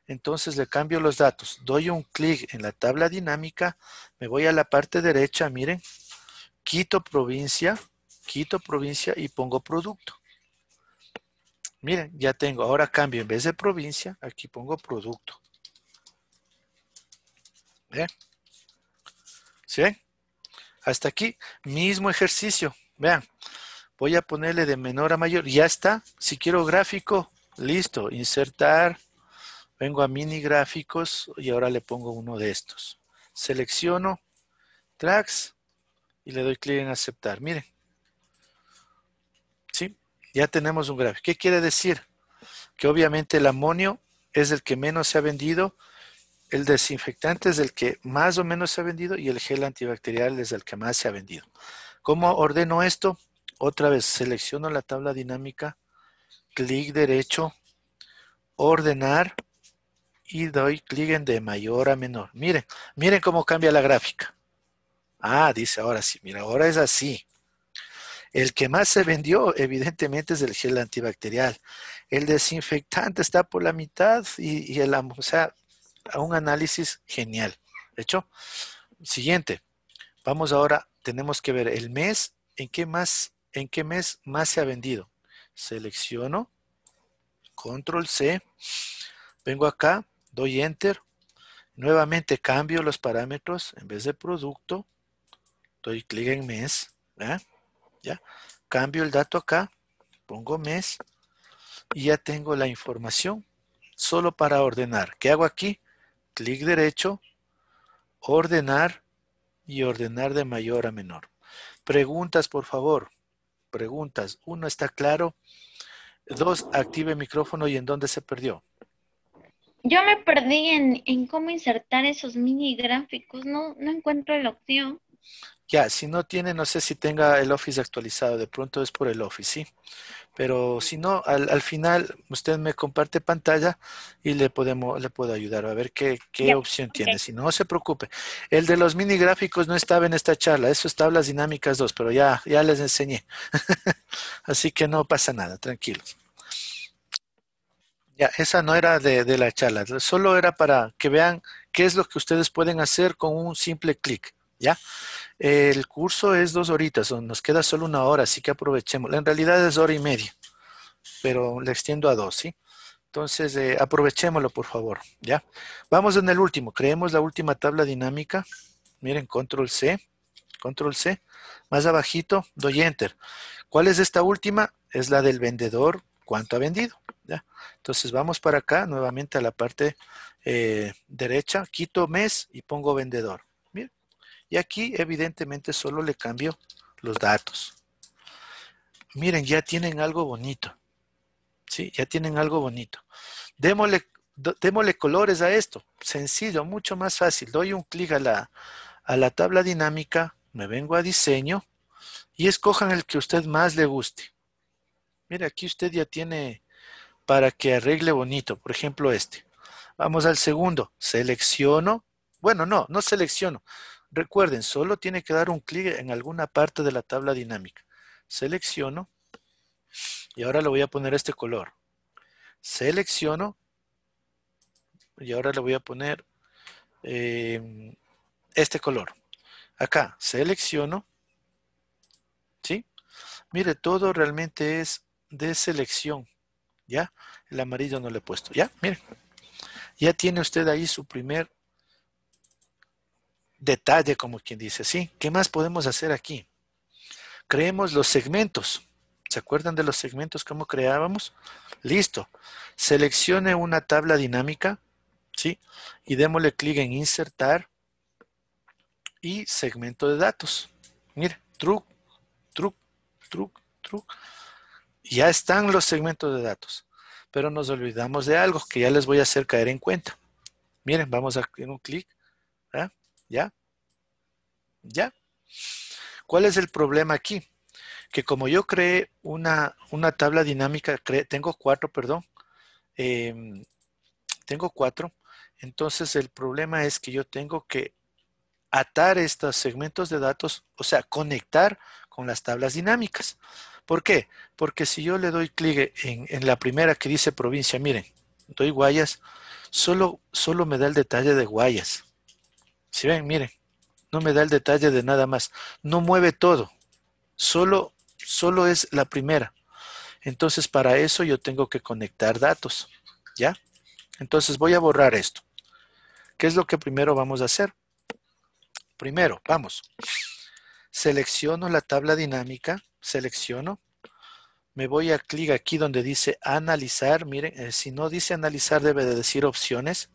Entonces le cambio los datos. Doy un clic en la tabla dinámica, me voy a la parte derecha, miren, quito provincia, quito provincia y pongo producto. Miren, ya tengo, ahora cambio, en vez de provincia, aquí pongo producto. ¿Ven? ¿Sí? Hasta aquí, mismo ejercicio. Vean, voy a ponerle de menor a mayor. Ya está. Si quiero gráfico, listo. Insertar. Vengo a mini gráficos y ahora le pongo uno de estos. Selecciono tracks y le doy clic en aceptar. Miren. ¿Sí? Ya tenemos un gráfico. ¿Qué quiere decir? Que obviamente el amonio es el que menos se ha vendido el desinfectante es el que más o menos se ha vendido y el gel antibacterial es el que más se ha vendido. ¿Cómo ordeno esto? Otra vez selecciono la tabla dinámica, clic derecho, ordenar y doy clic en de mayor a menor. Miren, miren cómo cambia la gráfica. Ah, dice ahora sí, mira, ahora es así. El que más se vendió, evidentemente, es el gel antibacterial. El desinfectante está por la mitad y, y el, o sea, un análisis genial. ¿De hecho? Siguiente. Vamos ahora, tenemos que ver el mes, en qué más, en qué mes más se ha vendido. Selecciono, control C, vengo acá, doy enter, nuevamente cambio los parámetros, en vez de producto, doy clic en mes, ¿ya? Cambio el dato acá, pongo mes, y ya tengo la información solo para ordenar. ¿Qué hago aquí? clic derecho, ordenar y ordenar de mayor a menor. Preguntas, por favor. Preguntas. Uno, ¿está claro? Dos, active el micrófono y en dónde se perdió. Yo me perdí en, en cómo insertar esos mini gráficos. No, no encuentro la opción. Ya, si no tiene, no sé si tenga el Office actualizado, de pronto es por el Office, ¿sí? Pero si no, al, final usted me comparte pantalla y le podemos, le puedo ayudar a ver qué, opción tiene. Si no, se preocupe. El de los mini gráficos no estaba en esta charla, eso es tablas dinámicas 2, pero ya, ya les enseñé. Así que no pasa nada, tranquilos. Ya, esa no era de, de la charla, solo era para que vean qué es lo que ustedes pueden hacer con un simple clic. ¿Ya? El curso es dos horitas, nos queda solo una hora, así que aprovechemos. En realidad es hora y media, pero le extiendo a dos, ¿sí? Entonces, eh, aprovechémoslo, por favor, ¿ya? Vamos en el último, creemos la última tabla dinámica. Miren, control C, control C. Más abajito, doy enter. ¿Cuál es esta última? Es la del vendedor, cuánto ha vendido, ¿ya? Entonces, vamos para acá, nuevamente a la parte eh, derecha, quito mes y pongo vendedor. Y aquí evidentemente solo le cambio los datos. Miren, ya tienen algo bonito. ¿Sí? Ya tienen algo bonito. Démosle, démosle colores a esto. Sencillo, mucho más fácil. Doy un clic a la, a la tabla dinámica, me vengo a diseño y escojan el que a usted más le guste. Mira, aquí usted ya tiene para que arregle bonito. Por ejemplo, este. Vamos al segundo. Selecciono. Bueno, no, no selecciono Recuerden, solo tiene que dar un clic en alguna parte de la tabla dinámica. Selecciono y ahora le voy a poner este color. Selecciono y ahora le voy a poner em, este color. Acá, selecciono. ¿Sí? Mire, todo realmente es de selección. ¿Ya? El amarillo no le he puesto. ¿Ya? Mire. Ya tiene usted ahí su primer detalle, como quien dice. ¿Sí? ¿Qué más podemos hacer aquí? Creemos los segmentos. ¿Se acuerdan de los segmentos cómo creábamos? Listo. Seleccione una tabla dinámica, ¿sí? Y démosle clic en insertar y segmento de datos. Mire, truc, truc, truc, truc. Ya están los segmentos de datos. Pero nos olvidamos de algo que ya les voy a hacer caer en cuenta. Miren, vamos a hacer un clic. ¿Ya? ¿Ya? ¿Ya? ¿Cuál es el problema aquí? que como yo creé una, una tabla dinámica, tengo cuatro, perdón, em, tengo cuatro, entonces el problema es que yo tengo que atar estos segmentos de datos, o sea, conectar con las tablas dinámicas. ¿Por qué? Porque si yo le doy clic en, en, la primera que dice provincia, miren, doy Guayas, solo, solo me da el detalle de Guayas. Si ven, miren, no me da el detalle de nada más. No mueve todo. Solo solo es la primera. Entonces, para eso yo tengo que conectar datos. ¿Ya? Entonces, voy a borrar esto. ¿Qué es lo que primero vamos a hacer? Primero, vamos. Selecciono la tabla dinámica. Selecciono. Me voy a clic aquí donde dice analizar. Miren, eh, si no dice analizar, debe de decir opciones.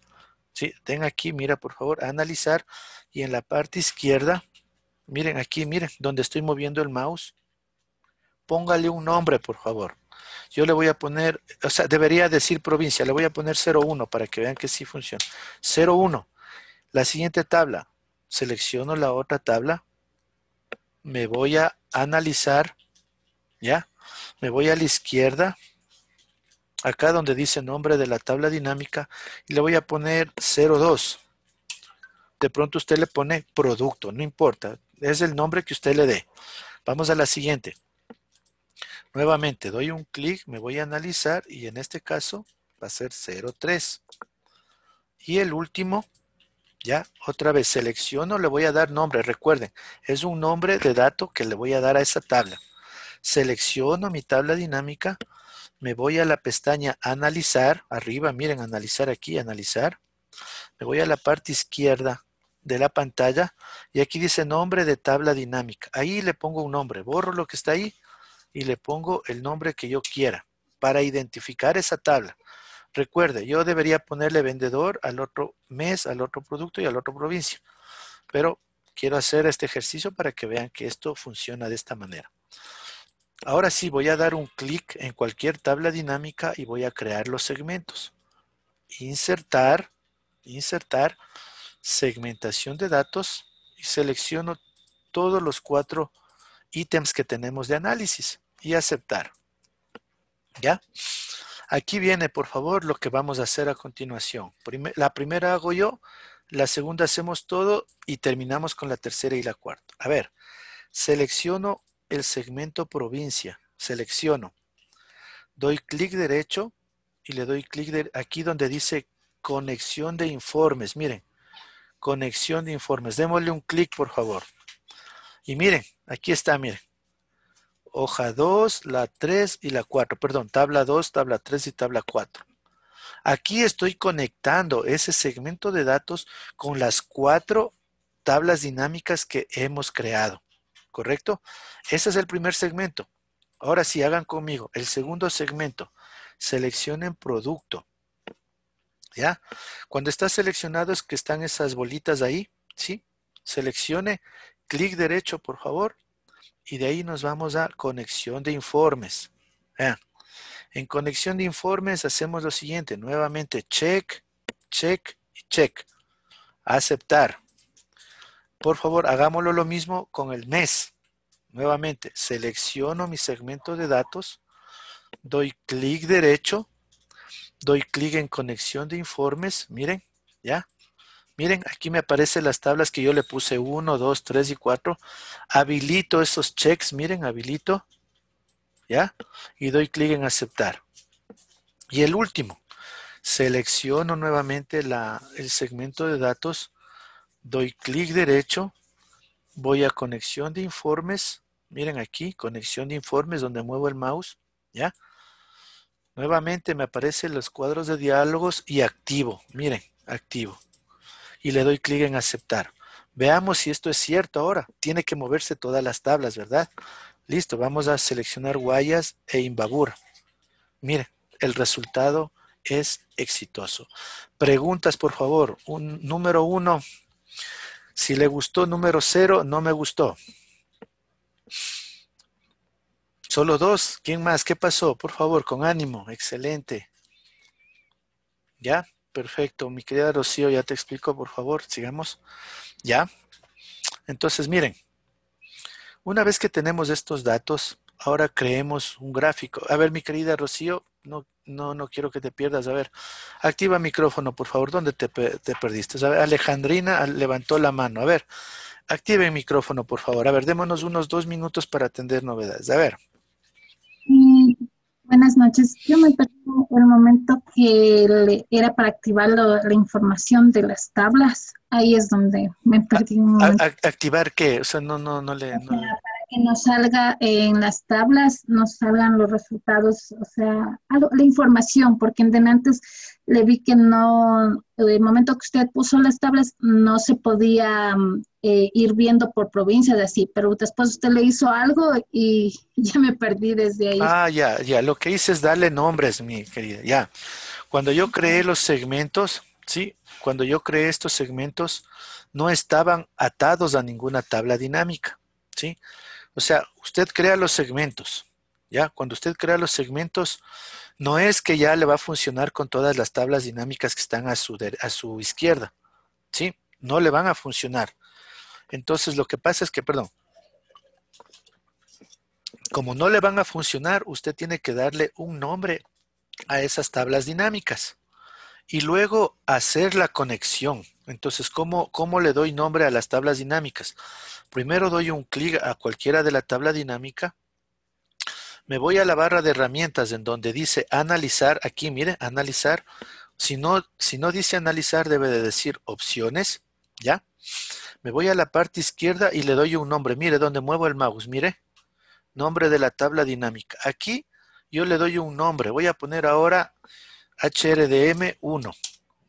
Sí, den aquí, mira por favor, analizar. Y en la parte izquierda, miren aquí, miren, donde estoy moviendo el mouse póngale un nombre, por favor. Yo le voy a poner, o sea, debería decir provincia, le voy a poner 01 para que vean que sí funciona. 01. La siguiente tabla, selecciono la otra tabla, me voy a analizar, ¿ya? Me voy a la izquierda, acá donde dice nombre de la tabla dinámica, y le voy a poner 02. De pronto usted le pone producto, no importa, es el nombre que usted le dé. Vamos a la siguiente. Nuevamente doy un clic, me voy a analizar y en este caso va a ser 03. Y el último, ya otra vez selecciono, le voy a dar nombre. Recuerden, es un nombre de dato que le voy a dar a esa tabla. Selecciono mi tabla dinámica, me voy a la pestaña analizar, arriba, miren, analizar aquí, analizar. Me voy a la parte izquierda de la pantalla y aquí dice nombre de tabla dinámica. Ahí le pongo un nombre, borro lo que está ahí y le pongo el nombre que yo quiera para identificar esa tabla. Recuerde, yo debería ponerle vendedor al otro mes, al otro producto y al otro provincia. Pero quiero hacer este ejercicio para que vean que esto funciona de esta manera. Ahora sí, voy a dar un clic en cualquier tabla dinámica y voy a crear los segmentos. Insertar, insertar, segmentación de datos y selecciono todos los cuatro ítems que tenemos de análisis y aceptar. ¿Ya? Aquí viene, por favor, lo que vamos a hacer a continuación. la primera hago yo, la segunda hacemos todo y terminamos con la tercera y la cuarta. A ver, selecciono el segmento provincia, selecciono, doy clic derecho y le doy clic aquí donde dice conexión de informes. Miren, conexión de informes. Démosle un clic, por favor. Y miren, aquí está, miren hoja 2, la 3 y la 4. Perdón, tabla 2, tabla 3 y tabla 4. Aquí estoy conectando ese segmento de datos con las cuatro tablas dinámicas que hemos creado. ¿Correcto? Ese es el primer segmento. Ahora sí, hagan conmigo. El segundo segmento. Seleccionen producto. ¿Ya? Cuando está seleccionado es que están esas bolitas ahí. ¿Sí? Seleccione. Clic derecho, por favor y de ahí nos vamos a conexión de informes. En conexión de informes hacemos lo siguiente, nuevamente check, check y check. Aceptar. Por favor, hagámoslo lo mismo con el mes. Nuevamente, selecciono mi segmento de datos, doy clic derecho, doy clic en conexión de informes, miren, ya. Miren, aquí me aparecen las tablas que yo le puse 1, 2, 3 y 4. Habilito esos checks, miren, habilito. ¿Ya? Y doy clic en aceptar. Y el último, selecciono nuevamente la, el segmento de datos, doy clic derecho, voy a conexión de informes. Miren aquí, conexión de informes donde muevo el mouse. ¿Ya? Nuevamente me aparecen los cuadros de diálogos y activo. Miren, activo y le doy clic en aceptar. Veamos si esto es cierto ahora. Tiene que moverse todas las tablas, ¿verdad? Listo, vamos a seleccionar Guayas e Imbabura. Mire, el resultado es exitoso. Preguntas, por favor. Un, número uno. Si le gustó número cero, no me gustó. Solo dos. ¿Quién más? ¿Qué pasó? Por favor, con ánimo. Excelente. ¿Ya? Perfecto, mi querida Rocío, ya te explico, por favor, sigamos. ¿Ya? Entonces, miren, una vez que tenemos estos datos, ahora creemos un gráfico. A ver, mi querida Rocío, no, no, no quiero que te pierdas. A ver, activa micrófono, por favor. ¿Dónde te, te perdiste? A ver, Alejandrina levantó la mano. A ver, active el micrófono, por favor. A ver, démonos unos dos minutos para atender novedades. A ver. Buenas noches. Yo me perdí el momento que era para activar la información de las tablas. Ahí es donde me perdí. ¿Activar qué? O sea, no, no, no le... que nos salga en las tablas, nos salgan los resultados, o sea, la información, porque en antes le vi que no, el momento que usted puso las tablas, no se podía eh, ir viendo por provincias así, pero después usted le hizo algo y ya me perdí desde ahí. Ah, ya, ya, lo que hice es darle nombres, mi querida, ya. Cuando yo creé los segmentos, sí, cuando yo creé estos segmentos, no estaban atados a ninguna tabla dinámica, sí. O sea, usted crea los segmentos, ya, cuando usted crea los segmentos, no es que ya le va a funcionar con todas las tablas dinámicas que están a su, a su izquierda, sí, no le van a funcionar. Entonces lo que pasa es que, perdón, como no le van a funcionar, usted tiene que darle un nombre a esas tablas dinámicas y luego hacer la conexión. Entonces, ¿cómo, ¿cómo, le doy nombre a las tablas dinámicas? Primero doy un clic a cualquiera de la tabla dinámica. Me voy a la barra de herramientas en donde dice analizar. Aquí, mire, analizar. Si no, si no dice analizar, debe de decir opciones. ¿Ya? Me voy a la parte izquierda y le doy un nombre. Mire donde muevo el mouse, mire. Nombre de la tabla dinámica. Aquí yo le doy un nombre. Voy a poner ahora HRDM1.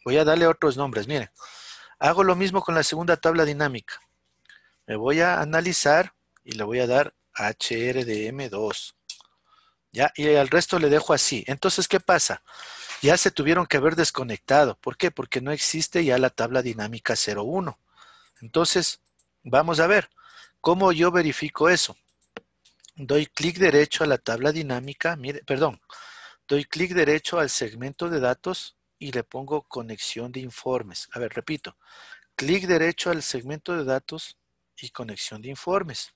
Voy a darle otros nombres, mire. Hago lo mismo con la segunda tabla dinámica. Me voy a analizar y le voy a dar HRDM2. ¿Ya? Y al resto le dejo así. Entonces, ¿qué pasa? Ya se tuvieron que haber desconectado. ¿Por qué? Porque no existe ya la tabla dinámica 01. Entonces, vamos a ver cómo yo verifico eso. Doy clic derecho a la tabla dinámica, mire, perdón, doy clic derecho al segmento de datos y le pongo conexión de informes. A ver, repito, clic derecho al segmento de datos y conexión de informes.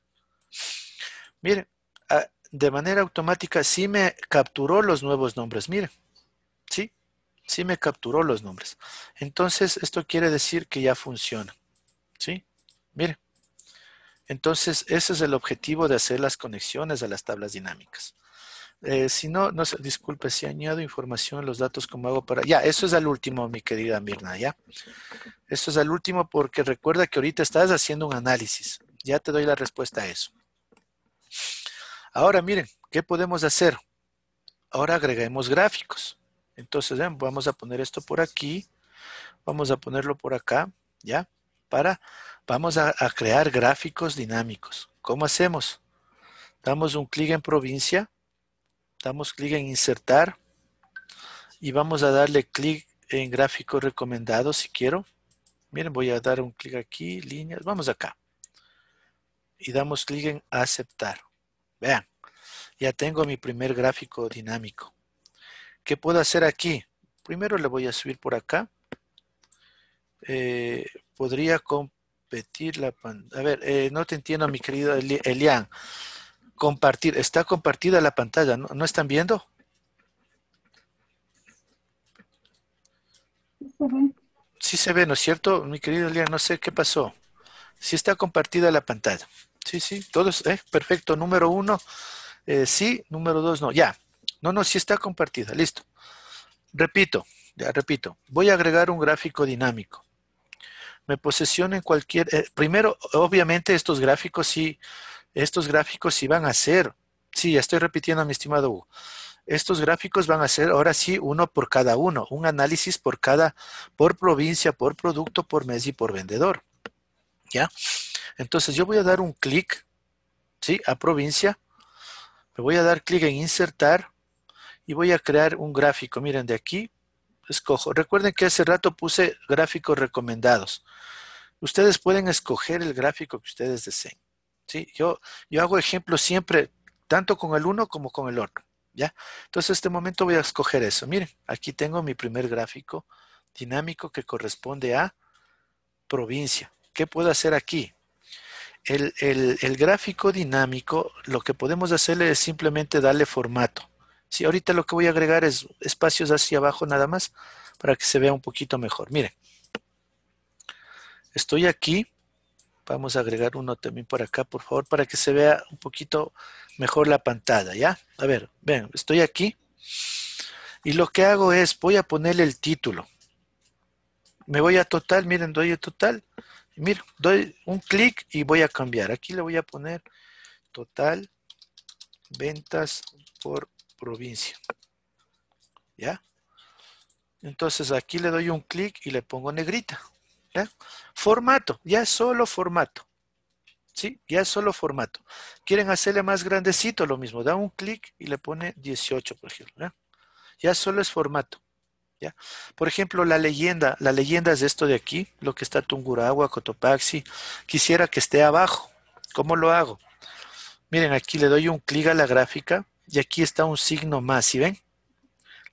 Mire, ah, de manera automática sí me capturó los nuevos nombres, mire, sí, sí me capturó los nombres. Entonces, esto quiere decir que ya funciona. ¿Sí? Mire. Entonces, ese es el objetivo de hacer las conexiones a las tablas dinámicas. Eh, si no, no disculpe, si añado información, los datos, como hago para...? Ya, eso es al último, mi querida Mirna, ¿ya? Esto es al último porque recuerda que ahorita estás haciendo un análisis. Ya te doy la respuesta a eso. Ahora, miren, ¿qué podemos hacer? Ahora agreguemos gráficos. Entonces, vamos a poner esto por aquí. Vamos a ponerlo por acá, ¿ya? para, vamos a, crear gráficos dinámicos. ¿Cómo hacemos? Damos un clic en provincia, damos clic en insertar y vamos a darle clic en gráfico recomendado si quiero. Miren, voy a dar un clic aquí, líneas, vamos acá. Y damos clic en aceptar. Vean, ya tengo mi primer gráfico dinámico. ¿Qué puedo hacer aquí? Primero le voy a subir por acá. Eh, podría competir la pantalla. A ver, eh, no te entiendo, mi querido Elian. Compartir, está compartida la pantalla, ¿no, ¿No están viendo? Sí se ve, ¿no es cierto? Mi querido Elian, no sé qué pasó. Sí está compartida la pantalla. Sí, sí, todos, eh, perfecto. Número uno, eh, sí, número dos, no. Ya. No, no, sí está compartida. Listo. Repito, ya repito. Voy a agregar un gráfico dinámico. Me posesiono en cualquier... Eh, primero, obviamente, estos gráficos sí, estos gráficos van a ser... Sí, estoy repitiendo, mi estimado Hugo. Estos gráficos van a ser ahora sí uno por cada uno, un análisis por cada, por provincia, por producto, por mes y por vendedor. ¿Ya? Entonces yo voy a dar un clic, ¿sí? A provincia. Me voy a dar clic en insertar y voy a crear un gráfico. Miren, de aquí escojo. Recuerden que hace rato puse gráficos recomendados. Ustedes pueden escoger el gráfico que ustedes deseen. ¿Sí? Yo, yo hago ejemplos siempre, tanto con el uno como con el otro. ¿ya? Entonces, en este momento voy a escoger eso. Miren, aquí tengo mi primer gráfico dinámico que corresponde a provincia. ¿Qué puedo hacer aquí? El, gráfico dinámico, lo que podemos hacerle es simplemente darle formato. Si ahorita lo que voy a agregar es espacios hacia abajo nada más para que se vea un poquito mejor. Miren, estoy aquí. Vamos a agregar uno también por acá, por favor, para que se vea un poquito mejor la pantalla, ¿ya? A ver, ven, estoy aquí. Y lo que hago es, voy a ponerle el título. Me voy a total, miren, doy a total Mira, doy un clic y voy a cambiar. Aquí le voy a poner total ventas por provincia. ¿Ya? Entonces aquí le doy un clic y le pongo negrita. ¿Ya? Formato, ya es solo formato. ¿Sí? Ya es solo formato. Quieren hacerle más grandecito, lo mismo. Da un clic y le pone 18, por ejemplo. ¿ya? ya solo es formato. Por ejemplo, la leyenda, la leyenda es esto de aquí, lo que está Tungurahua, Cotopaxi. Quisiera que esté abajo. ¿Cómo lo hago? Miren, aquí le doy un clic a la gráfica y aquí está un signo más, ¿sí ven?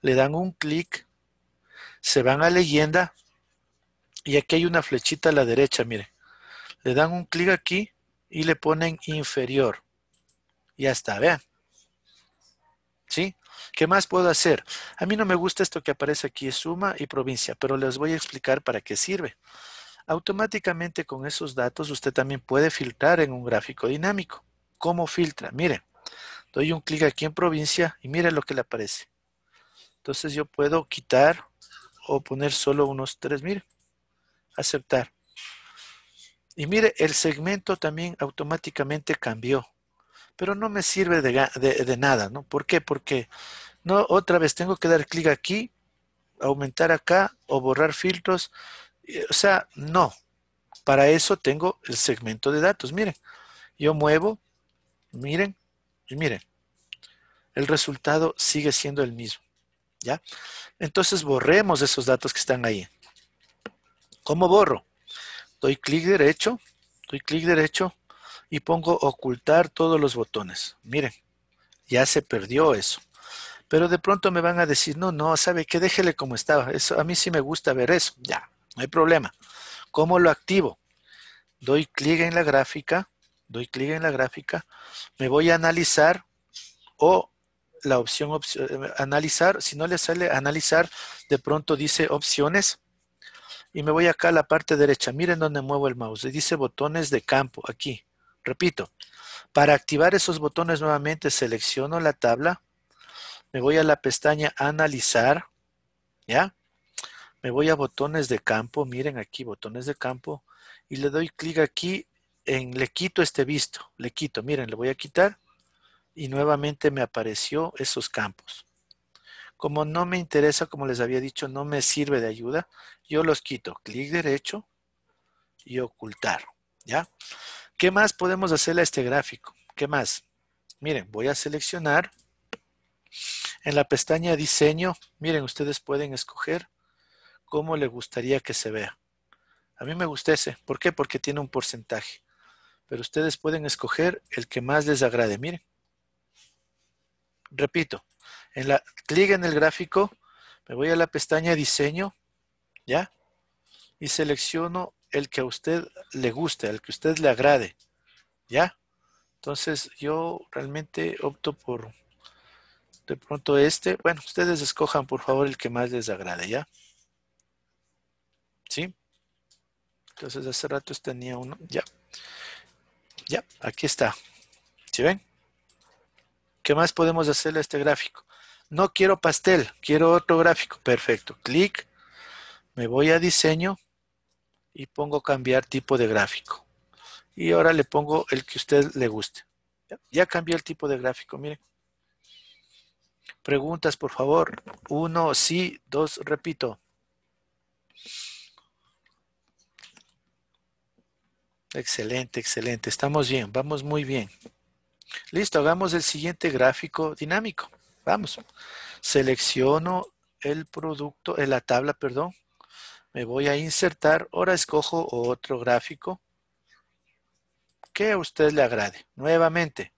Le dan un clic, se van a leyenda y aquí hay una flechita a la derecha, miren. Le dan un clic aquí y le ponen inferior. Ya está, vean. ¿Sí? ¿Qué más puedo hacer? A mí no me gusta esto que aparece aquí, suma y provincia, pero les voy a explicar para qué sirve. Automáticamente con esos datos usted también puede filtrar en un gráfico dinámico. ¿Cómo filtra? Mire, doy un clic aquí en provincia y mire lo que le aparece. Entonces yo puedo quitar o poner solo unos tres, mire, aceptar. Y mire, el segmento también automáticamente cambió, pero no me sirve de, nada, ¿no? ¿Por qué? Porque no, otra vez tengo que dar clic aquí, aumentar acá o borrar filtros. O sea, no. Para eso tengo el segmento de datos. Miren, yo muevo, miren, y miren. El resultado sigue siendo el mismo. ¿Ya? Entonces borremos esos datos que están ahí. ¿Cómo borro? Doy clic derecho, doy clic derecho y pongo ocultar todos los botones. Miren, ya se perdió eso. Pero de pronto me van a decir, no, no, ¿sabe qué? Déjele como estaba. Eso, a mí sí me gusta ver eso. Ya, no hay problema. ¿Cómo lo activo? Doy clic en la gráfica, doy clic en la gráfica, me voy a analizar o la opción, eh, analizar, si no le sale analizar, de pronto dice opciones y me voy acá a la parte derecha. Miren dónde muevo el mouse. Dice botones de campo, aquí. Repito, para activar esos botones nuevamente selecciono la tabla, me voy a la pestaña Analizar, ¿ya? Me voy a botones de campo, miren aquí botones de campo, y le doy clic aquí en le quito este visto, le quito, miren, le voy a quitar y nuevamente me apareció esos campos. Como no me interesa, como les había dicho, no me sirve de ayuda, yo los quito, clic derecho y ocultar, ¿ya? ¿Qué más podemos hacerle a este gráfico? ¿Qué más? Miren, voy a seleccionar en la pestaña diseño, miren, ustedes pueden escoger cómo le gustaría que se vea. A mí me gusta ese. ¿Por qué? Porque tiene un porcentaje. Pero ustedes pueden escoger el que más les agrade. Miren. Repito, en la clic en el gráfico, me voy a la pestaña diseño, ¿ya? Y selecciono el que a usted le guste, el que a usted le agrade, ¿ya? Entonces yo realmente opto por de pronto este, bueno, ustedes escojan por favor el que más les agrade, ¿ya? ¿Sí? Entonces hace rato tenía uno. Ya. Ya, aquí está. ¿Sí ven? ¿Qué más podemos hacerle a este gráfico? No quiero pastel, quiero otro gráfico. Perfecto. Clic. Me voy a diseño y pongo cambiar tipo de gráfico. Y ahora le pongo el que a usted le guste. Ya, cambié el tipo de gráfico, miren. Preguntas, por favor. Uno, sí. Dos, repito. Excelente, excelente. Estamos bien, vamos muy bien. Listo, hagamos el siguiente gráfico dinámico. Vamos. Selecciono el producto, en la tabla, perdón. Me voy a insertar. Ahora escojo otro gráfico que a usted le agrade. Nuevamente,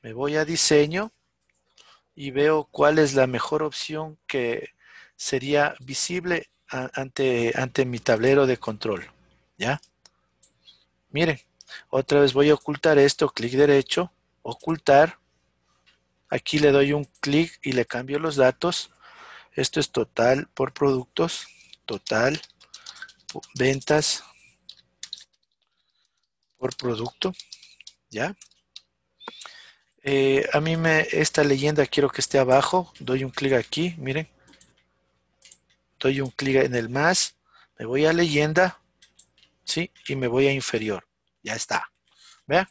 me voy a diseño y veo cuál es la mejor opción que sería visible ante, ante mi tablero de control. ¿Ya? Miren, otra vez voy a ocultar esto, clic derecho, ocultar. Aquí le doy un clic y le cambio los datos. Esto es total por productos, total, ventas por producto, ¿ya? Eh, a mí me, esta leyenda quiero que esté abajo. Doy un clic aquí, miren. Doy un clic en el más. Me voy a leyenda. ¿Sí? Y me voy a inferior. Ya está. ¿Vea?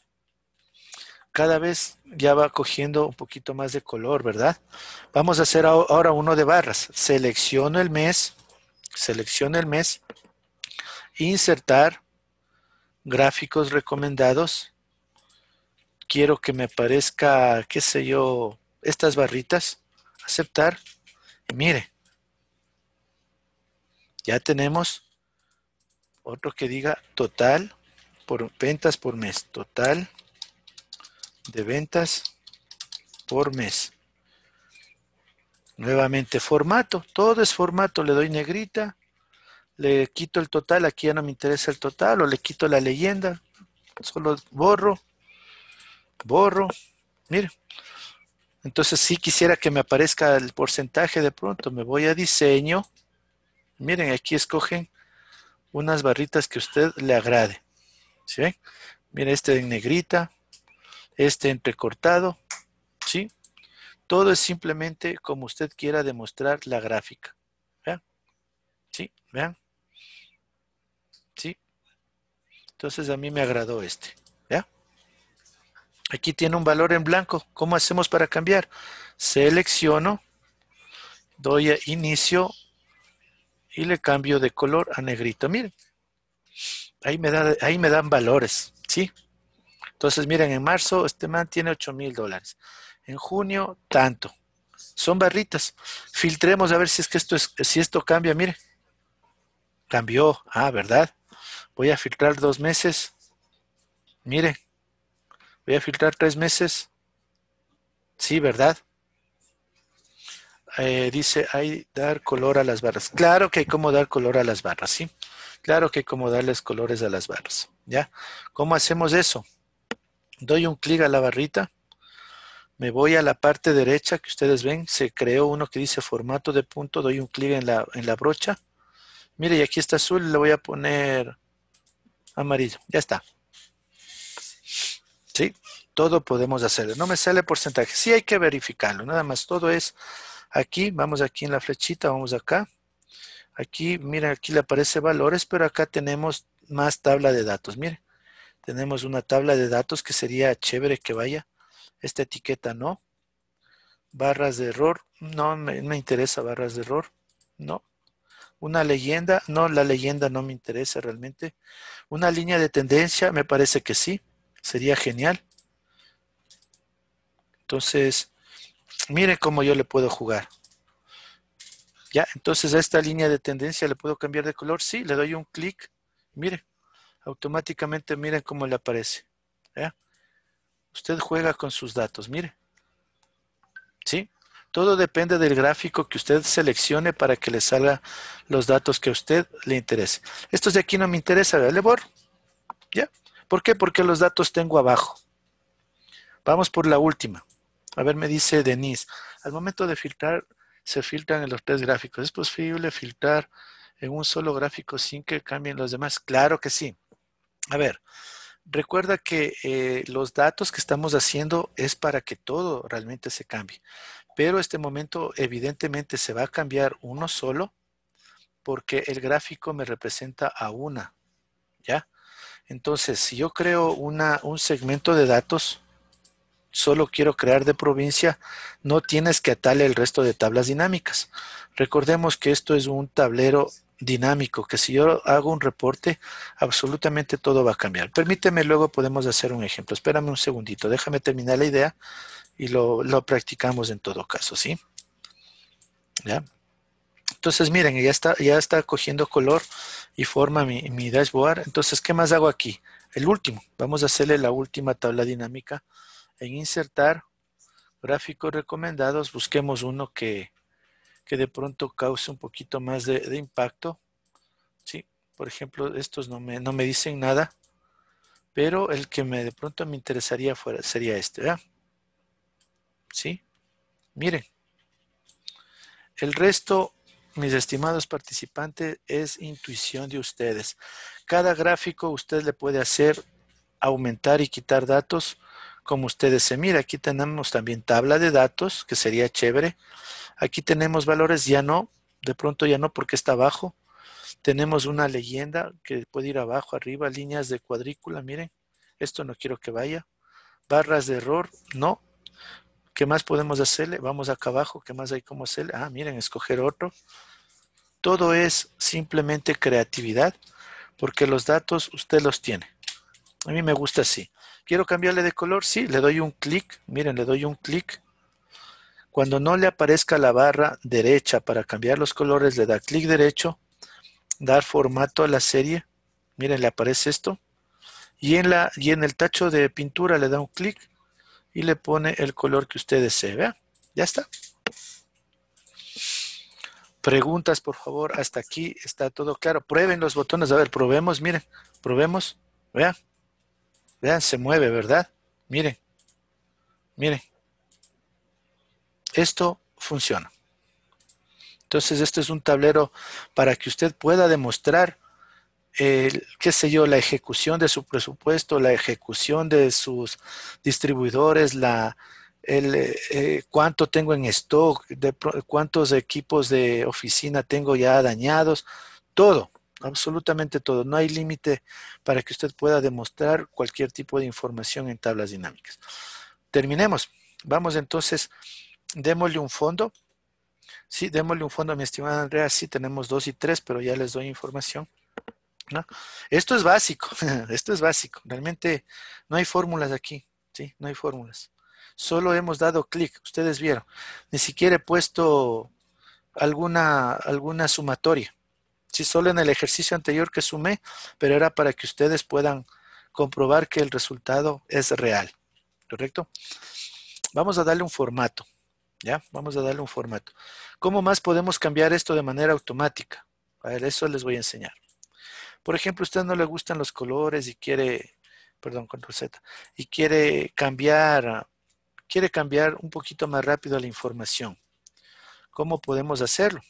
Cada vez ya va cogiendo un poquito más de color, ¿verdad? Vamos a hacer ahora uno de barras. Selecciono el mes. Selecciono el mes. Insertar. Gráficos recomendados quiero que me aparezca, qué sé yo, estas barritas, aceptar, y mire, ya tenemos otro que diga total por ventas por mes, total de ventas por mes. Nuevamente formato, todo es formato, le doy negrita, le quito el total, aquí ya no me interesa el total, o le quito la leyenda, solo borro, borro, mire. Entonces si quisiera que me aparezca el porcentaje de pronto, me voy a diseño. Miren, aquí escogen unas barritas que a usted le agrade. ¿Sí ven? Miren, este en negrita, este entrecortado, ¿sí? Todo es simplemente como usted quiera demostrar la gráfica. ¿Vean? ¿Sí? ¿Vean? ¿Sí? Entonces a mí me agradó este. Aquí tiene un valor en blanco. ¿Cómo hacemos para cambiar? Selecciono, doy a inicio y le cambio de color a negrito. Miren, ahí me, da, ahí me dan valores, ¿sí? Entonces, miren, en marzo este man tiene 8 mil dólares. En junio, tanto. Son barritas. Filtremos a ver si es que esto es, si esto cambia, mire. Cambió. Ah, ¿verdad? Voy a filtrar dos meses. Mire, Voy a filtrar tres meses. Sí, ¿verdad? Eh, dice, hay dar color a las barras. Claro que hay como dar color a las barras, ¿sí? Claro que hay como darles colores a las barras, ¿ya? ¿Cómo hacemos eso? Doy un clic a la barrita. Me voy a la parte derecha que ustedes ven. Se creó uno que dice formato de punto. Doy un clic en la, en la brocha. Mire, y aquí está azul. Le voy a poner amarillo. Ya está. ¿Sí? Todo podemos hacerlo. No me sale porcentaje. Sí hay que verificarlo. Nada más. Todo es aquí. Vamos aquí en la flechita. Vamos acá. Aquí, miren, aquí le aparece valores, pero acá tenemos más tabla de datos. Miren, tenemos una tabla de datos que sería chévere que vaya. Esta etiqueta no. Barras de error. No me, interesa barras de error. No. Una leyenda. No, la leyenda no me interesa realmente. Una línea de tendencia. Me parece que sí. Sería genial. Entonces, mire cómo yo le puedo jugar. Ya, entonces a esta línea de tendencia le puedo cambiar de color. Sí, le doy un clic. Mire, automáticamente miren cómo le aparece. Usted juega con sus datos, mire. ¿Sí? Todo depende del gráfico que usted seleccione para que le salga los datos que a usted le interese. Estos de aquí no me interesa, le borro. ¿Ya? ¿Por qué? Porque los datos tengo abajo. Vamos por la última. A ver, me dice Denise. Al momento de filtrar, se filtran en los tres gráficos. ¿Es posible filtrar en un solo gráfico sin que cambien los demás? Claro que sí. A ver, recuerda que eh, los datos que estamos haciendo es para que todo realmente se cambie. Pero este momento evidentemente se va a cambiar uno solo porque el gráfico me representa a una, ¿ya? Entonces, si yo creo una, un segmento de datos, solo quiero crear de provincia, no tienes que atarle el resto de tablas dinámicas. Recordemos que esto es un tablero dinámico, que si yo hago un reporte, absolutamente todo va a cambiar. Permíteme, luego podemos hacer un ejemplo. Espérame un segundito, déjame terminar la idea y lo, lo practicamos en todo caso, ¿sí? ¿Ya? Entonces, miren, ya está, ya está cogiendo color y forma mi, mi dashboard. Entonces, ¿qué más hago aquí? El último. Vamos a hacerle la última tabla dinámica. En insertar gráficos recomendados, busquemos uno que, que de pronto cause un poquito más de, impacto. ¿sí? Por ejemplo, estos no me, no me dicen nada, pero el que me de pronto me interesaría fuera, sería este. ¿verdad? ¿Sí? Miren. El resto mis estimados participantes, es intuición de ustedes. Cada gráfico usted le puede hacer aumentar y quitar datos como ustedes se mira. Aquí tenemos también tabla de datos, que sería chévere. Aquí tenemos valores, ya no, de pronto ya no porque está abajo. Tenemos una leyenda que puede ir abajo, arriba, líneas de cuadrícula, miren. Esto no quiero que vaya. Barras de error, no. ¿Qué más podemos hacerle? Vamos acá abajo, ¿qué más hay como hacerle? Ah, miren, escoger otro. Todo es simplemente creatividad, porque los datos usted los tiene. A mí me gusta así. ¿Quiero cambiarle de color? Sí, le doy un clic. Miren, le doy un clic. Cuando no le aparezca la barra derecha para cambiar los colores, le da clic derecho, dar formato a la serie. Miren, le aparece esto. Y en, la, y en el tacho de pintura le da un clic y le pone el color que usted desee. ¿Vea? Ya está. Preguntas, por favor. Hasta aquí está todo claro. Prueben los botones. A ver, probemos. Miren, probemos. Vean. Vean, se mueve, ¿verdad? Miren. Miren. Esto funciona. Entonces, este es un tablero para que usted pueda demostrar qué sé yo, la ejecución de su presupuesto, la ejecución de sus distribuidores, la, el, eh, cuánto tengo en stock, de, cuántos equipos de oficina tengo ya dañados, todo, absolutamente todo. No hay límite para que usted pueda demostrar cualquier tipo de información en tablas dinámicas. Terminemos. Vamos entonces, démosle un fondo. Sí, démosle un fondo mi estimada Andrea. Sí, tenemos dos y tres, pero ya les doy información. Esto es básico, esto es básico. Realmente no hay fórmulas aquí, ¿sí? No hay fórmulas. Solo hemos dado clic, ustedes vieron. Ni siquiera he puesto alguna, alguna sumatoria. Sí, solo en el ejercicio anterior que sumé, pero era para que ustedes puedan comprobar que el resultado es real. ¿Correcto? Vamos a darle un formato. ¿Ya? Vamos a darle un formato. ¿Cómo más podemos cambiar esto de manera automática? A ver, eso les voy a enseñar. Por ejemplo, a usted no le gustan los colores y quiere, perdón, con Z, y quiere cambiar, quiere cambiar un poquito más rápido la información. ¿Cómo podemos hacerlo?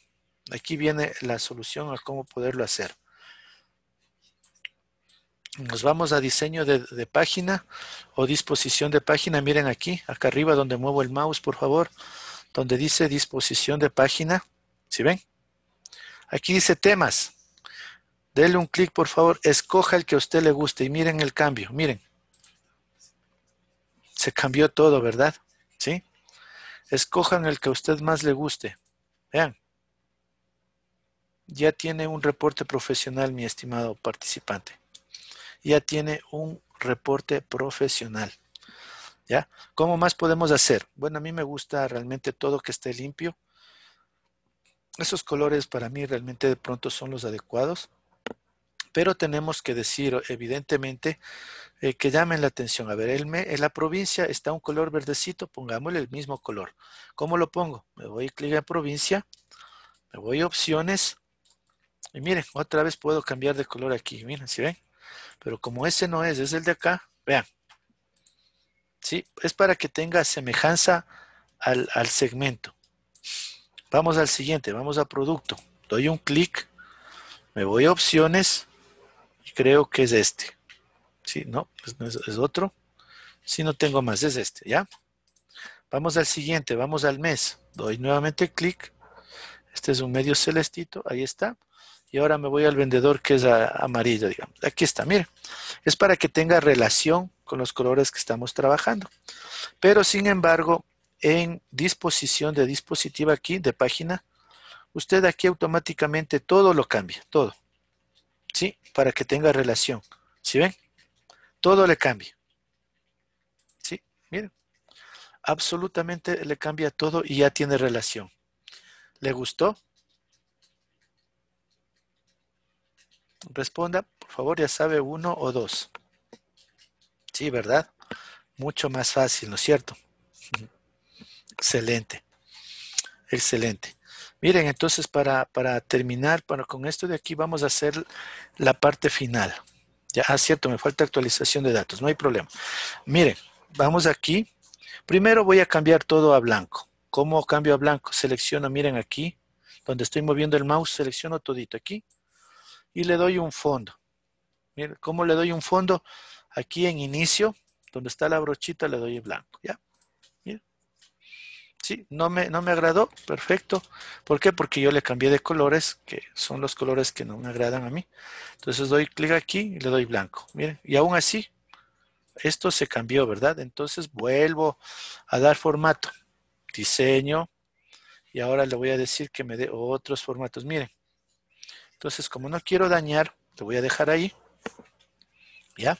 Aquí viene la solución a cómo poderlo hacer. Nos vamos a diseño de, página o disposición de página. Miren aquí, acá arriba donde muevo el mouse, por favor, donde dice disposición de página. ¿Sí ven? Aquí dice temas. Dele un clic, por favor. Escoja el que a usted le guste y miren el cambio. Miren. Se cambió todo, ¿verdad? ¿Sí? Escojan el que a usted más le guste. Vean. Ya tiene un reporte profesional, mi estimado participante. Ya tiene un reporte profesional. ¿Ya? ¿Cómo más podemos hacer? Bueno, a mí me gusta realmente todo que esté limpio. Esos colores para mí realmente de pronto son los adecuados pero tenemos que decir evidentemente eh, que llamen la atención. A ver, en la provincia está un color verdecito, pongámosle el mismo color. ¿Cómo lo pongo? Me voy clic en provincia, me voy a opciones y miren, otra vez puedo cambiar de color aquí. Miren, si ven? Pero como ese no es, es el de acá, vean. ¿Sí? Es para que tenga semejanza al, al segmento. Vamos al siguiente, vamos a producto. Doy un clic Me voy a opciones y creo que es este. Sí, no, es, es otro. Si no tengo más, es este, ¿ya? Vamos al siguiente, vamos al mes. Doy nuevamente clic. Este es un medio celestito, ahí está. Y ahora me voy al vendedor que es amarillo, digamos. Aquí está, mire. Es para que tenga relación con los colores que estamos trabajando. Pero sin embargo, en disposición de dispositiva aquí, de página, usted aquí automáticamente todo lo cambia, todo. ¿Sí? Para que tenga relación. ¿Sí ven? Todo le cambia. ¿Sí? Miren absolutamente le cambia todo y ya tiene relación. ¿Le gustó? Responda, por favor, ya sabe uno o dos. Sí, ¿verdad? Mucho más fácil, ¿no es cierto? Excelente. Excelente. Miren, entonces para, para terminar, para, con esto de aquí vamos a hacer la parte final. Ya, ah, cierto, me falta actualización de datos, no hay problema. Miren, vamos aquí Primero voy a cambiar todo a blanco. ¿Cómo cambio a blanco? Selecciono, miren aquí, donde estoy moviendo el mouse, selecciono todito aquí y le doy un fondo. Miren, ¿cómo le doy un fondo? Aquí en inicio, donde está la brochita, le doy blanco, ¿ya? Sí, no me, no me agradó, perfecto. ¿Por qué? Porque yo le cambié de colores, que son los colores que no me agradan a mí. Entonces doy clic aquí y le doy blanco. Miren, y aún así esto se cambió, ¿verdad? Entonces vuelvo a dar formato, diseño, y ahora le voy a decir que me dé otros formatos. Miren, entonces como no quiero dañar, le voy a dejar ahí, ¿ya?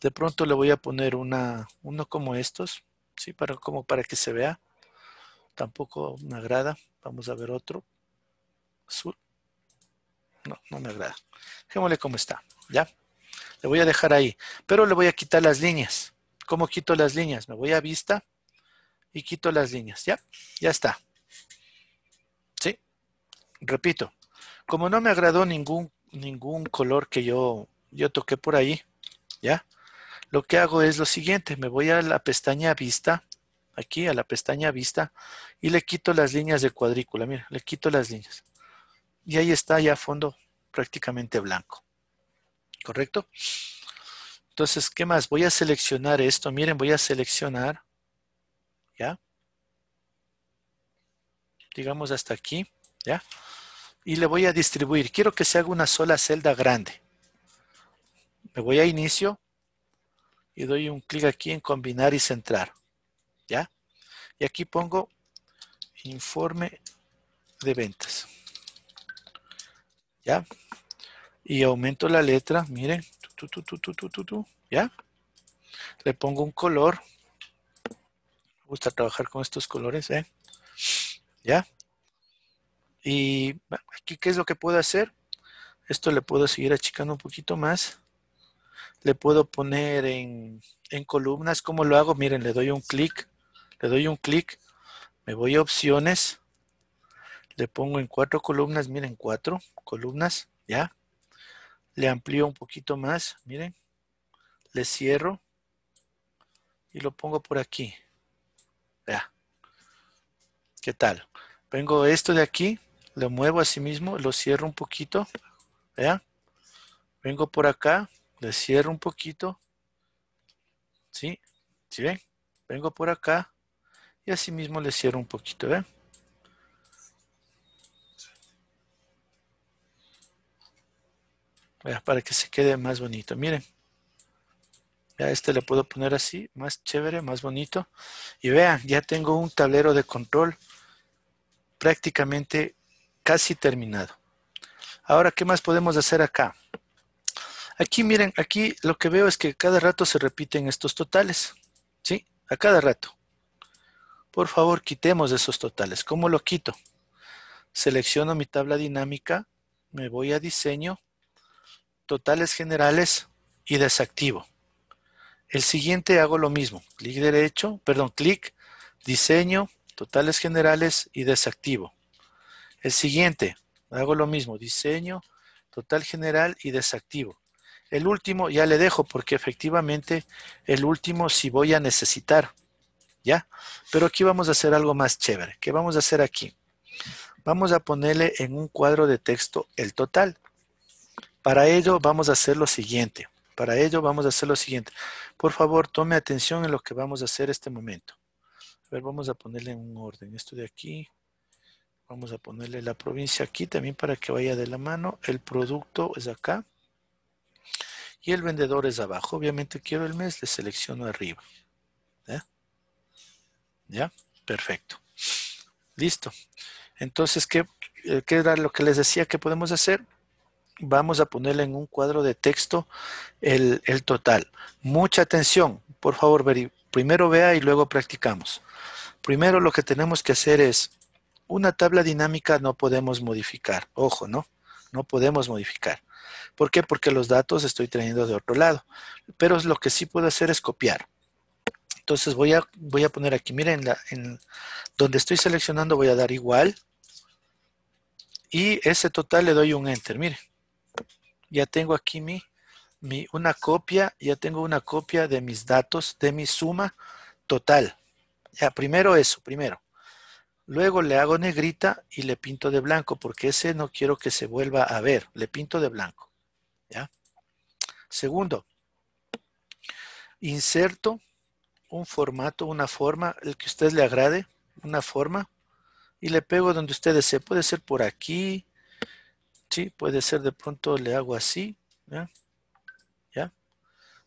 De pronto le voy a poner una, uno como estos, ¿sí? Para, como para que se vea. Tampoco me agrada. Vamos a ver otro. Azul. No, no me agrada. Dejémosle como está, ¿ya? Le voy a dejar ahí, pero le voy a quitar las líneas. ¿Cómo quito las líneas? Me voy a vista y quito las líneas. ¿Ya? Ya está. ¿Sí? Repito, como no me agradó ningún, ningún color que yo, yo toqué por ahí, ¿ya? Lo que hago es lo siguiente, me voy a la pestaña vista, aquí a la pestaña vista, y le quito las líneas de cuadrícula. Mira, le quito las líneas. Y ahí está ya fondo prácticamente blanco. ¿correcto? Entonces, ¿qué más? Voy a seleccionar esto. Miren, voy a seleccionar, ¿ya? Digamos hasta aquí, ¿ya? Y le voy a distribuir. Quiero que se haga una sola celda grande. Me voy a inicio y doy un clic aquí en combinar y centrar, ¿ya? Y aquí pongo informe de ventas. ¿Ya? y aumento la letra, miren, ¿ya? Le pongo un color. Me gusta trabajar con estos colores, ¿eh? ¿Ya? Y aquí, ¿qué es lo que puedo hacer? Esto le puedo seguir achicando un poquito más. Le puedo poner en, en columnas. ¿Cómo lo hago? Miren, le doy un clic. Le doy un clic. Me voy a opciones. Le pongo en cuatro columnas. Miren, cuatro columnas. ¿Ya? Le amplío un poquito más, miren. Le cierro y lo pongo por aquí. Vea. ¿Qué tal? Vengo esto de aquí, lo muevo a sí mismo, lo cierro un poquito. Vea. Vengo por acá, le cierro un poquito. ¿Sí? ¿Sí ven? Vengo por acá y así mismo le cierro un poquito, ¿ven? para que se quede más bonito. Miren. Ya este le puedo poner así, más chévere, más bonito. Y vean, ya tengo un tablero de control prácticamente casi terminado. Ahora, ¿qué más podemos hacer acá? Aquí, miren, aquí lo que veo es que cada rato se repiten estos totales. ¿Sí? A cada rato. Por favor, quitemos esos totales. ¿Cómo lo quito? Selecciono mi tabla dinámica, me voy a diseño, totales generales y desactivo. El siguiente hago lo mismo, clic derecho, perdón, clic, diseño, totales generales y desactivo. El siguiente, hago lo mismo, diseño, total general y desactivo. El último ya le dejo porque efectivamente el último sí voy a necesitar. ¿Ya? Pero aquí vamos a hacer algo más chévere. ¿Qué vamos a hacer aquí? Vamos a ponerle en un cuadro de texto el total. Para ello vamos a hacer lo siguiente. Para ello vamos a hacer lo siguiente. Por favor, tome atención en lo que vamos a hacer este momento. A ver, vamos a ponerle en un orden. Esto de aquí. Vamos a ponerle la provincia aquí también para que vaya de la mano. El producto es acá. Y el vendedor es abajo. Obviamente quiero el mes, le selecciono arriba. ¿Ya? Perfecto. Listo. Entonces, ¿qué, eh, ¿qué era lo que les decía que podemos hacer? Vamos a ponerle en un cuadro de texto el, el total. Mucha atención. Por favor, primero vea y luego practicamos. Primero lo que tenemos que hacer es, una tabla dinámica no podemos modificar. Ojo, ¿no? No podemos modificar. ¿Por qué? Porque los datos estoy trayendo de otro lado. Pero lo que sí puedo hacer es copiar. Entonces voy a, voy a poner aquí, miren, en donde estoy seleccionando voy a dar igual. Y ese total le doy un enter, miren. Ya tengo aquí mi, mi, una copia, ya tengo una copia de mis datos, de mi suma total. Ya, primero eso, primero. Luego le hago negrita y le pinto de blanco, porque ese no quiero que se vuelva a ver. Le pinto de blanco. ¿Ya? Segundo, inserto un formato, una forma, el que a usted le agrade, una forma, y le pego donde usted desee. Puede ser por aquí, sí, puede ser de pronto le hago así, ¿ya?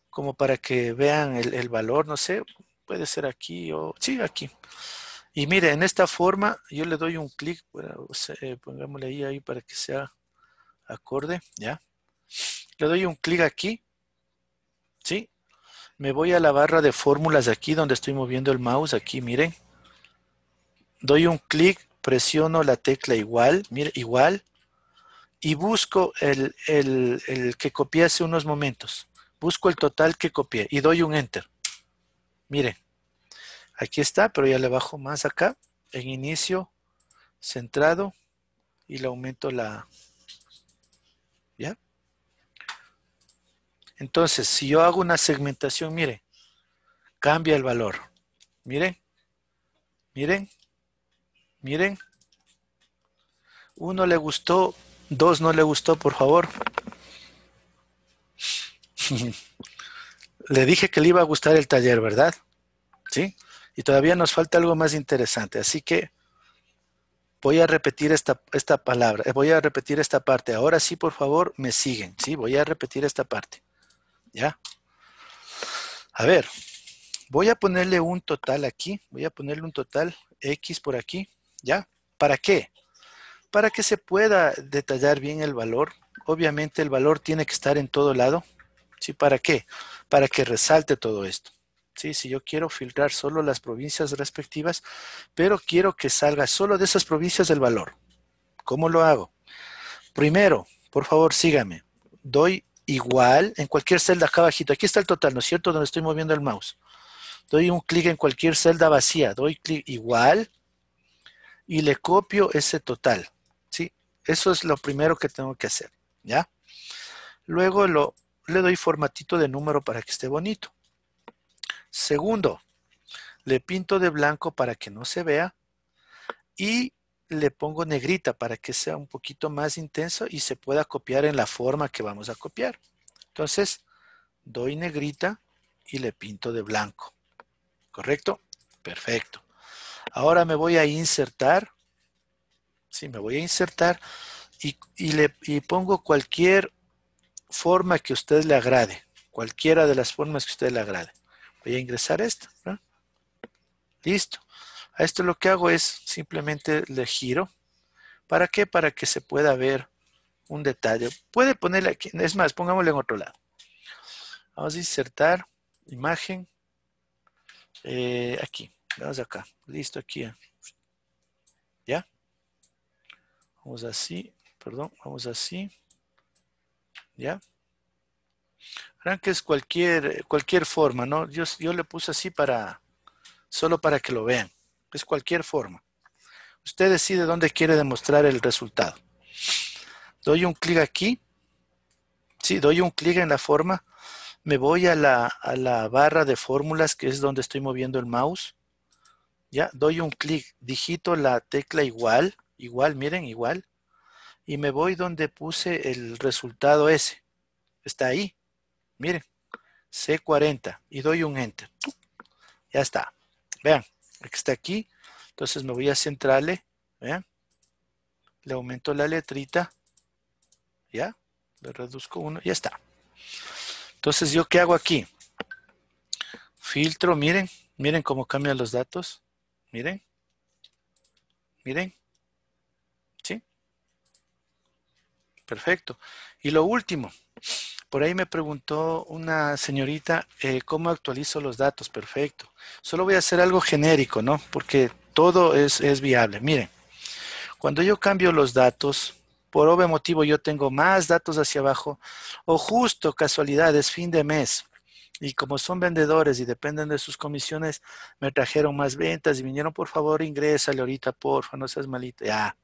Como para que vean el valor, no sé, puede ser aquí o, sí, aquí. Y mire, en esta forma yo le doy un clic, pongámosle ahí, ahí para que sea acorde, ¿ya? Le doy un clic aquí, ¿sí? Me voy a la barra de fórmulas aquí donde estoy moviendo el mouse, aquí, miren. Doy un clic, presiono la tecla igual, mire, igual, y busco el, el, el que copié hace unos momentos. Busco el total que copié y doy un enter. Miren, aquí está, pero ya le bajo más acá, en inicio, centrado, y le aumento la, ¿ya? Entonces, si yo hago una segmentación, mire, cambia el valor. Miren, miren, miren. Uno le gustó, dos no le gustó, por favor. le dije que le iba a gustar el taller, ¿verdad? ¿Sí? Y todavía nos falta algo más interesante. Así que voy a repetir esta, esta palabra, eh, voy a repetir esta parte. Ahora sí, por favor, me siguen. Sí, voy a repetir esta parte. ¿Ya? A ver, voy a ponerle un total aquí, voy a ponerle un total X por aquí, ¿ya? ¿Para qué? Para que se pueda detallar bien el valor. Obviamente el valor tiene que estar en todo lado. ¿Sí? ¿Para qué? Para que resalte todo esto. ¿Sí? Si yo quiero filtrar solo las provincias respectivas, pero quiero que salga solo de esas provincias el valor. ¿Cómo lo hago? Primero, por favor, sígame. Doy igual en cualquier celda acá abajito. Aquí está el total, ¿no es cierto? Donde estoy moviendo el mouse. Doy un clic en cualquier celda vacía. Doy clic igual y le copio ese total. ¿sí? Eso es lo primero que tengo que hacer. ¿ya? Luego le doy formatito de número para que esté bonito. Segundo, le pinto de blanco para que no se vea y le pongo negrita para que sea un poquito más intenso y se pueda copiar en la forma que vamos a copiar. Entonces, doy negrita y le pinto de blanco. ¿Correcto? Perfecto. Ahora me voy a insertar. Sí, me voy a insertar y, le pongo cualquier forma que usted le agrade. Cualquiera de las formas que usted le agrade. Voy a ingresar esto. Listo. A esto lo que hago es simplemente le giro. ¿Para qué? Para que se pueda ver un detalle. Puede ponerle aquí, es más, pongámosle en otro lado. Vamos a insertar imagen. Eh, aquí, vamos acá. Listo, aquí. ¿Ya? Vamos así, perdón, vamos así. ¿Ya? Verán que es cualquier, cualquier forma, ¿no? Yo, yo le puse así para, solo para que lo vean. Es cualquier forma. Usted decide dónde quiere demostrar el resultado. Doy un clic aquí. Sí, doy un clic en la forma. Me voy a la, a la barra de fórmulas, que es donde estoy moviendo el mouse. Ya, doy un clic, digito la tecla igual, igual, miren, igual. y me voy donde puse el resultado ese. Está ahí. Miren, C40 y doy un enter. Ya está. Vean, está aquí. Entonces me voy a centrarle. Vean. Le aumento la letrita. Ya. Le reduzco uno. Ya está. Entonces, ¿yo qué hago aquí? Filtro, miren. Miren cómo cambian los datos. Miren. Miren. ¿Sí? Perfecto. Y lo último. Por ahí me preguntó una señorita eh, cómo actualizo los datos. Perfecto. Solo voy a hacer algo genérico, ¿no? Porque todo es, es viable. Miren, cuando yo cambio los datos, por obvio motivo yo tengo más datos hacia abajo, o justo casualidad es fin de mes, y como son vendedores y dependen de sus comisiones, me trajeron más ventas y vinieron, por favor, ingrésale ahorita, porfa, no seas malito. Ya,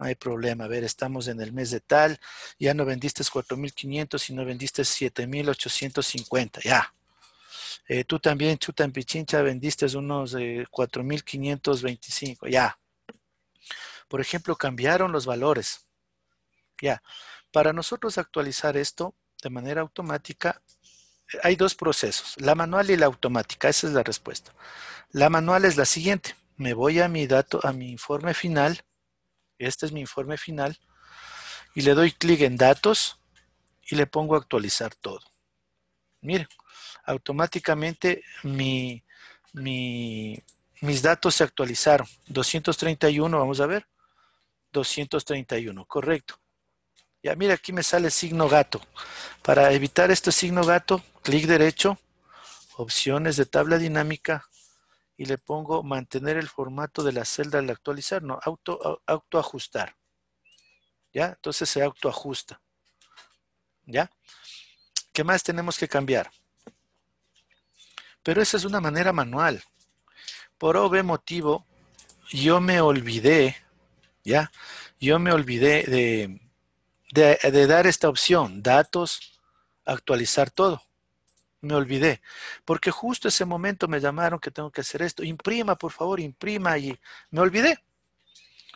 no hay problema. A ver, estamos en el mes de tal, ya no vendiste 4.500 y no vendiste 7.850, ya. Eh, tú también, Chuta en Pichincha, vendiste unos eh, 4.525, ya. Por ejemplo, cambiaron los valores. Ya. Para nosotros actualizar esto de manera automática, hay dos procesos, la manual y la automática. Esa es la respuesta. La manual es la siguiente. Me voy a mi dato, a mi informe final este es mi informe final. Y le doy clic en datos y le pongo actualizar todo. Miren, automáticamente mi, mis datos se actualizaron. 231, vamos a ver. 231, correcto. Ya, mira, aquí me sale signo gato. Para evitar este signo gato, clic derecho, opciones de tabla dinámica, y le pongo mantener el formato de la celda al actualizar, no, auto, auto ajustar. ¿Ya? Entonces se autoajusta. ¿Ya? ¿Qué más tenemos que cambiar? Pero esa es una manera manual. Por obvio motivo, yo me olvidé, ¿ya? Yo me olvidé de, de dar esta opción, datos, actualizar todo me olvidé, porque justo ese momento me llamaron que tengo que hacer esto, imprima, por favor, imprima, y me olvidé.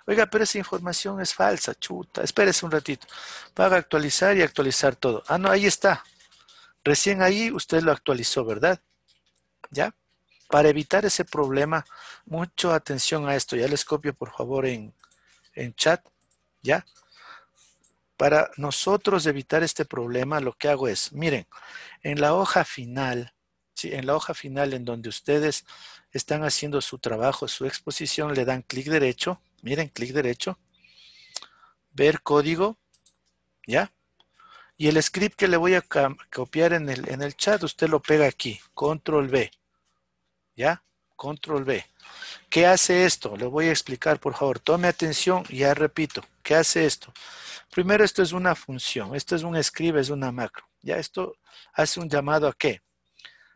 Oiga, pero esa información es falsa, chuta, espérese un ratito. Paga actualizar y actualizar todo. Ah, no, ahí está. Recién ahí usted lo actualizó, ¿verdad? ¿Ya? Para evitar ese problema, mucha atención a esto. Ya les copio, por favor, en, en chat. ¿Ya? Para nosotros evitar este problema, lo que hago es, miren, en la hoja final, ¿sí? en la hoja final en donde ustedes están haciendo su trabajo, su exposición, le dan clic derecho, miren, clic derecho, ver código, ¿ya? Y el script que le voy a copiar en el, en el chat, usted lo pega aquí, control B, ¿ya? Control B. ¿Qué hace esto? Le voy a explicar, por favor. Tome atención ya repito. ¿Qué hace esto? Primero, esto es una función. Esto es un script, es una macro. Ya esto hace un llamado a qué?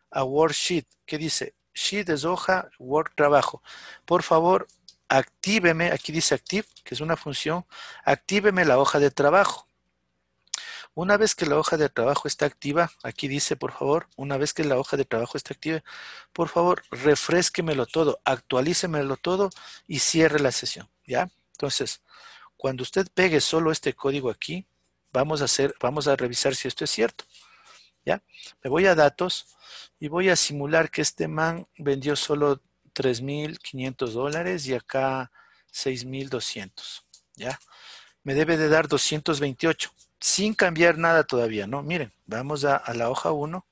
A worksheet. ¿Qué dice? Sheet es hoja, Word trabajo. Por favor, actíveme, aquí dice active, que es una función, actíveme la hoja de trabajo. Una vez que la hoja de trabajo está activa, aquí dice, por favor, una vez que la hoja de trabajo está activa, por favor, refresquemelo todo, actualícemelo todo y cierre la sesión, ¿ya? Entonces, cuando usted pegue solo este código aquí, vamos a hacer, vamos a revisar si esto es cierto. ¿Ya? Me voy a datos y voy a simular que este man vendió solo 3.500 dólares y acá 6.200. ¿Ya? Me debe de dar 228 sin cambiar nada todavía, ¿no? Miren, vamos a, la hoja 1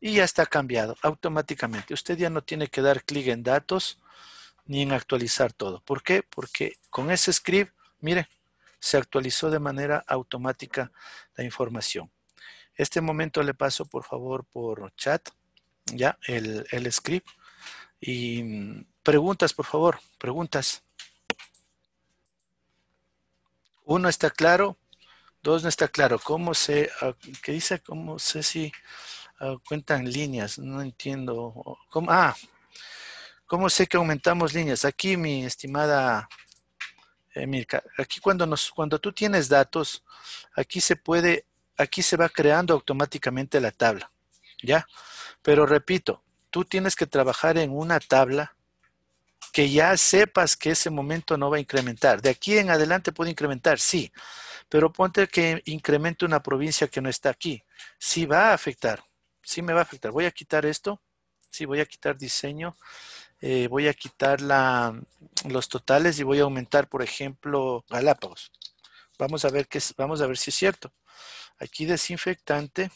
y ya está cambiado automáticamente. Usted ya no tiene que dar clic en datos ni en actualizar todo. ¿Por qué? Porque con ese script Mire, se actualizó de manera automática la información. Este momento le paso por favor por chat, ya, el, el script. Y mm, preguntas, por favor, preguntas. Uno está claro, no está claro. ¿Cómo se, ah, qué dice? ¿Cómo sé si ah, cuentan líneas? No entiendo. ¿Cómo? Ah, ¿cómo sé que aumentamos líneas? Aquí, mi estimada eh, aquí cuando, nos, cuando tú tienes datos, aquí se puede, aquí se va creando automáticamente la tabla, ¿ya? Pero repito, tú tienes que trabajar en una tabla, que ya sepas que ese momento no va a incrementar. De aquí en adelante puede incrementar, sí, pero ponte que incremente una provincia que no está aquí. Sí va a afectar, sí me va a afectar. Voy a quitar esto, sí, voy a quitar diseño, eh, voy a quitar los totales y voy a aumentar, por ejemplo, Galápagos. Vamos a ver qué vamos a ver si es cierto. Aquí desinfectante,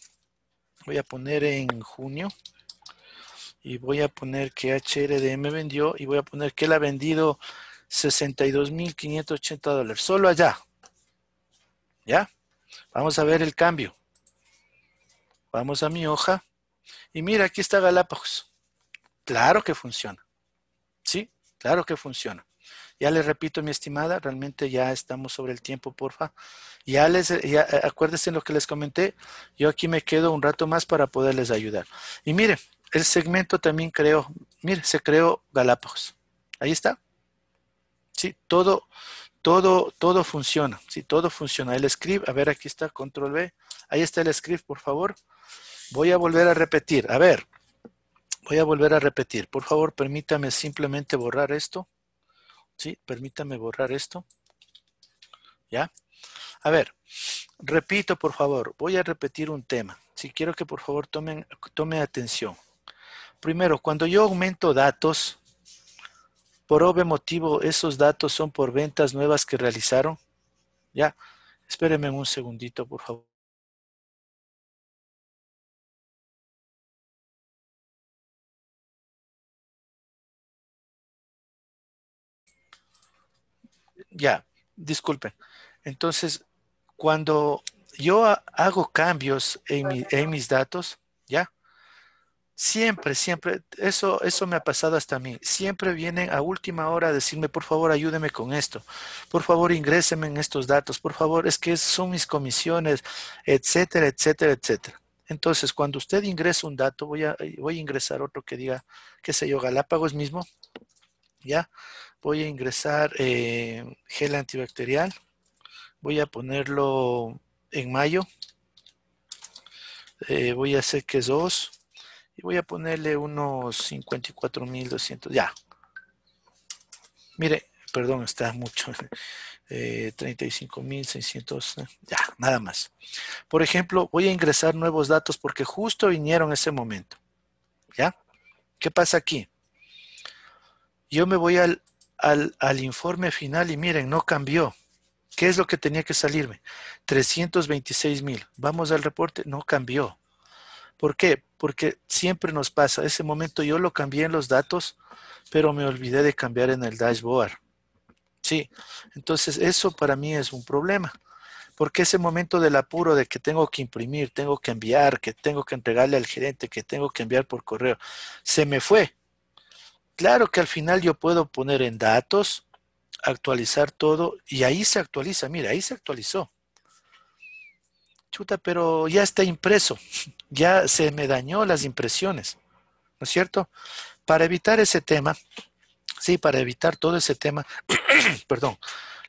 voy a poner en junio y voy a poner que HRDM vendió y voy a poner que él ha vendido 62.580 dólares, solo allá. ¿Ya? Vamos a ver el cambio. Vamos a mi hoja y mira, aquí está Galápagos. Claro que funciona. Sí, claro que funciona. Ya les repito, mi estimada, realmente ya estamos sobre el tiempo, porfa. Ya les, ya, acuérdense en lo que les comenté. Yo aquí me quedo un rato más para poderles ayudar. Y mire, el segmento también creó, mire, se creó Galápagos. Ahí está. Sí, todo, todo, todo funciona. Sí, todo funciona. El script, a ver, aquí está, control B. Ahí está el script, por favor. Voy a volver a repetir. A ver, voy a volver a repetir. Por favor, permítame simplemente borrar esto. Sí, permítame borrar esto. ¿Ya? A ver, repito, por favor. Voy a repetir un tema. Si quiero que por favor tomen, tome atención. Primero, cuando yo aumento datos, por obvio motivo, esos datos son por ventas nuevas que realizaron. Ya, espérenme un segundito, por favor. Ya, disculpen. Entonces, cuando yo hago cambios en, en mis datos. Siempre, siempre, eso, eso me ha pasado hasta a mí. Siempre vienen a última hora a decirme, por favor, ayúdeme con esto. Por favor, ingréseme en estos datos. Por favor, es que son mis comisiones, etcétera, etcétera, etcétera. Entonces, cuando usted ingresa un dato, voy a, voy a ingresar otro que diga, qué sé yo, Galápagos mismo. ¿Ya? Voy a ingresar eh, gel antibacterial. Voy a ponerlo en mayo. Eh, voy a hacer que es 2 y voy a ponerle unos 54.200, ya. Mire, perdón, está mucho. Eh, 35.600, ya, nada más. Por ejemplo, voy a ingresar nuevos datos porque justo vinieron ese momento. ¿Ya? ¿Qué pasa aquí? Yo me voy al, al, al informe final y miren, no cambió. ¿Qué es lo que tenía que salirme? 326 mil. Vamos al reporte, no cambió. ¿Por qué? Porque siempre nos pasa. Ese momento yo lo cambié en los datos, pero me olvidé de cambiar en el dashboard. Sí, entonces eso para mí es un problema. Porque ese momento del apuro de que tengo que imprimir, tengo que enviar, que tengo que entregarle al gerente, que tengo que enviar por correo, se me fue. Claro que al final yo puedo poner en datos, actualizar todo y ahí se actualiza. Mira, ahí se actualizó chuta, pero ya está impreso, ya se me dañó las impresiones, ¿no es cierto? Para evitar ese tema, sí, para evitar todo ese tema, perdón,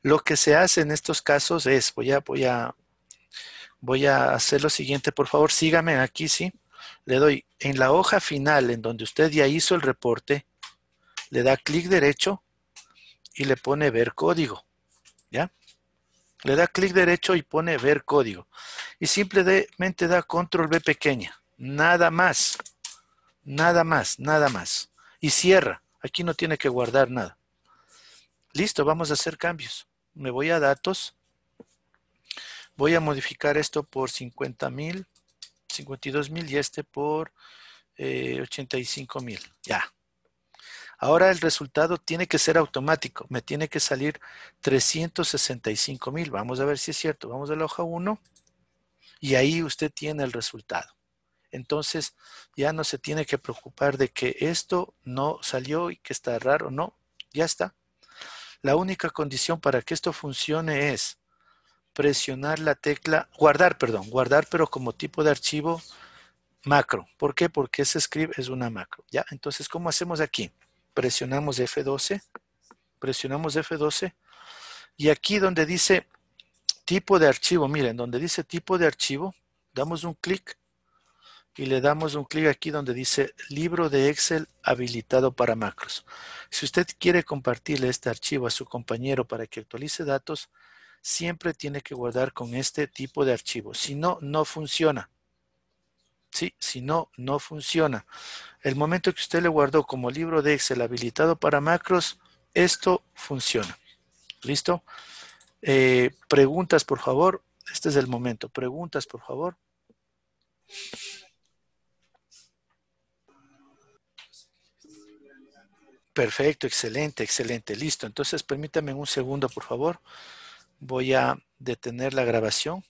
lo que se hace en estos casos es, voy a, voy a, voy a hacer lo siguiente, por favor, sígame aquí, sí, le doy en la hoja final en donde usted ya hizo el reporte, le da clic derecho y le pone ver código, ¿ya? Le da clic derecho y pone ver código. Y simplemente da control B pequeña. Nada más. Nada más, nada más. Y cierra. Aquí no tiene que guardar nada. Listo, vamos a hacer cambios. Me voy a datos. Voy a modificar esto por 50 mil, 52 mil y este por 85 eh, mil. Ya. Ahora el resultado tiene que ser automático. Me tiene que salir 365 mil. Vamos a ver si es cierto. Vamos a la hoja 1 y ahí usted tiene el resultado. Entonces ya no se tiene que preocupar de que esto no salió y que está raro. No, ya está. La única condición para que esto funcione es presionar la tecla, guardar, perdón, guardar pero como tipo de archivo macro. ¿Por qué? Porque ese script es una macro. ¿ya? Entonces, ¿cómo hacemos aquí? Presionamos F12, presionamos F12 y aquí donde dice tipo de archivo, miren, donde dice tipo de archivo, damos un clic y le damos un clic aquí donde dice libro de Excel habilitado para macros. Si usted quiere compartirle este archivo a su compañero para que actualice datos, siempre tiene que guardar con este tipo de archivo. Si no, no funciona. Sí, si no, no funciona. El momento que usted le guardó como libro de Excel habilitado para macros, esto funciona. ¿Listo? Eh, preguntas, por favor. Este es el momento. Preguntas, por favor. Perfecto, excelente, excelente. Listo. Entonces, permítame un segundo, por favor. Voy a detener la grabación.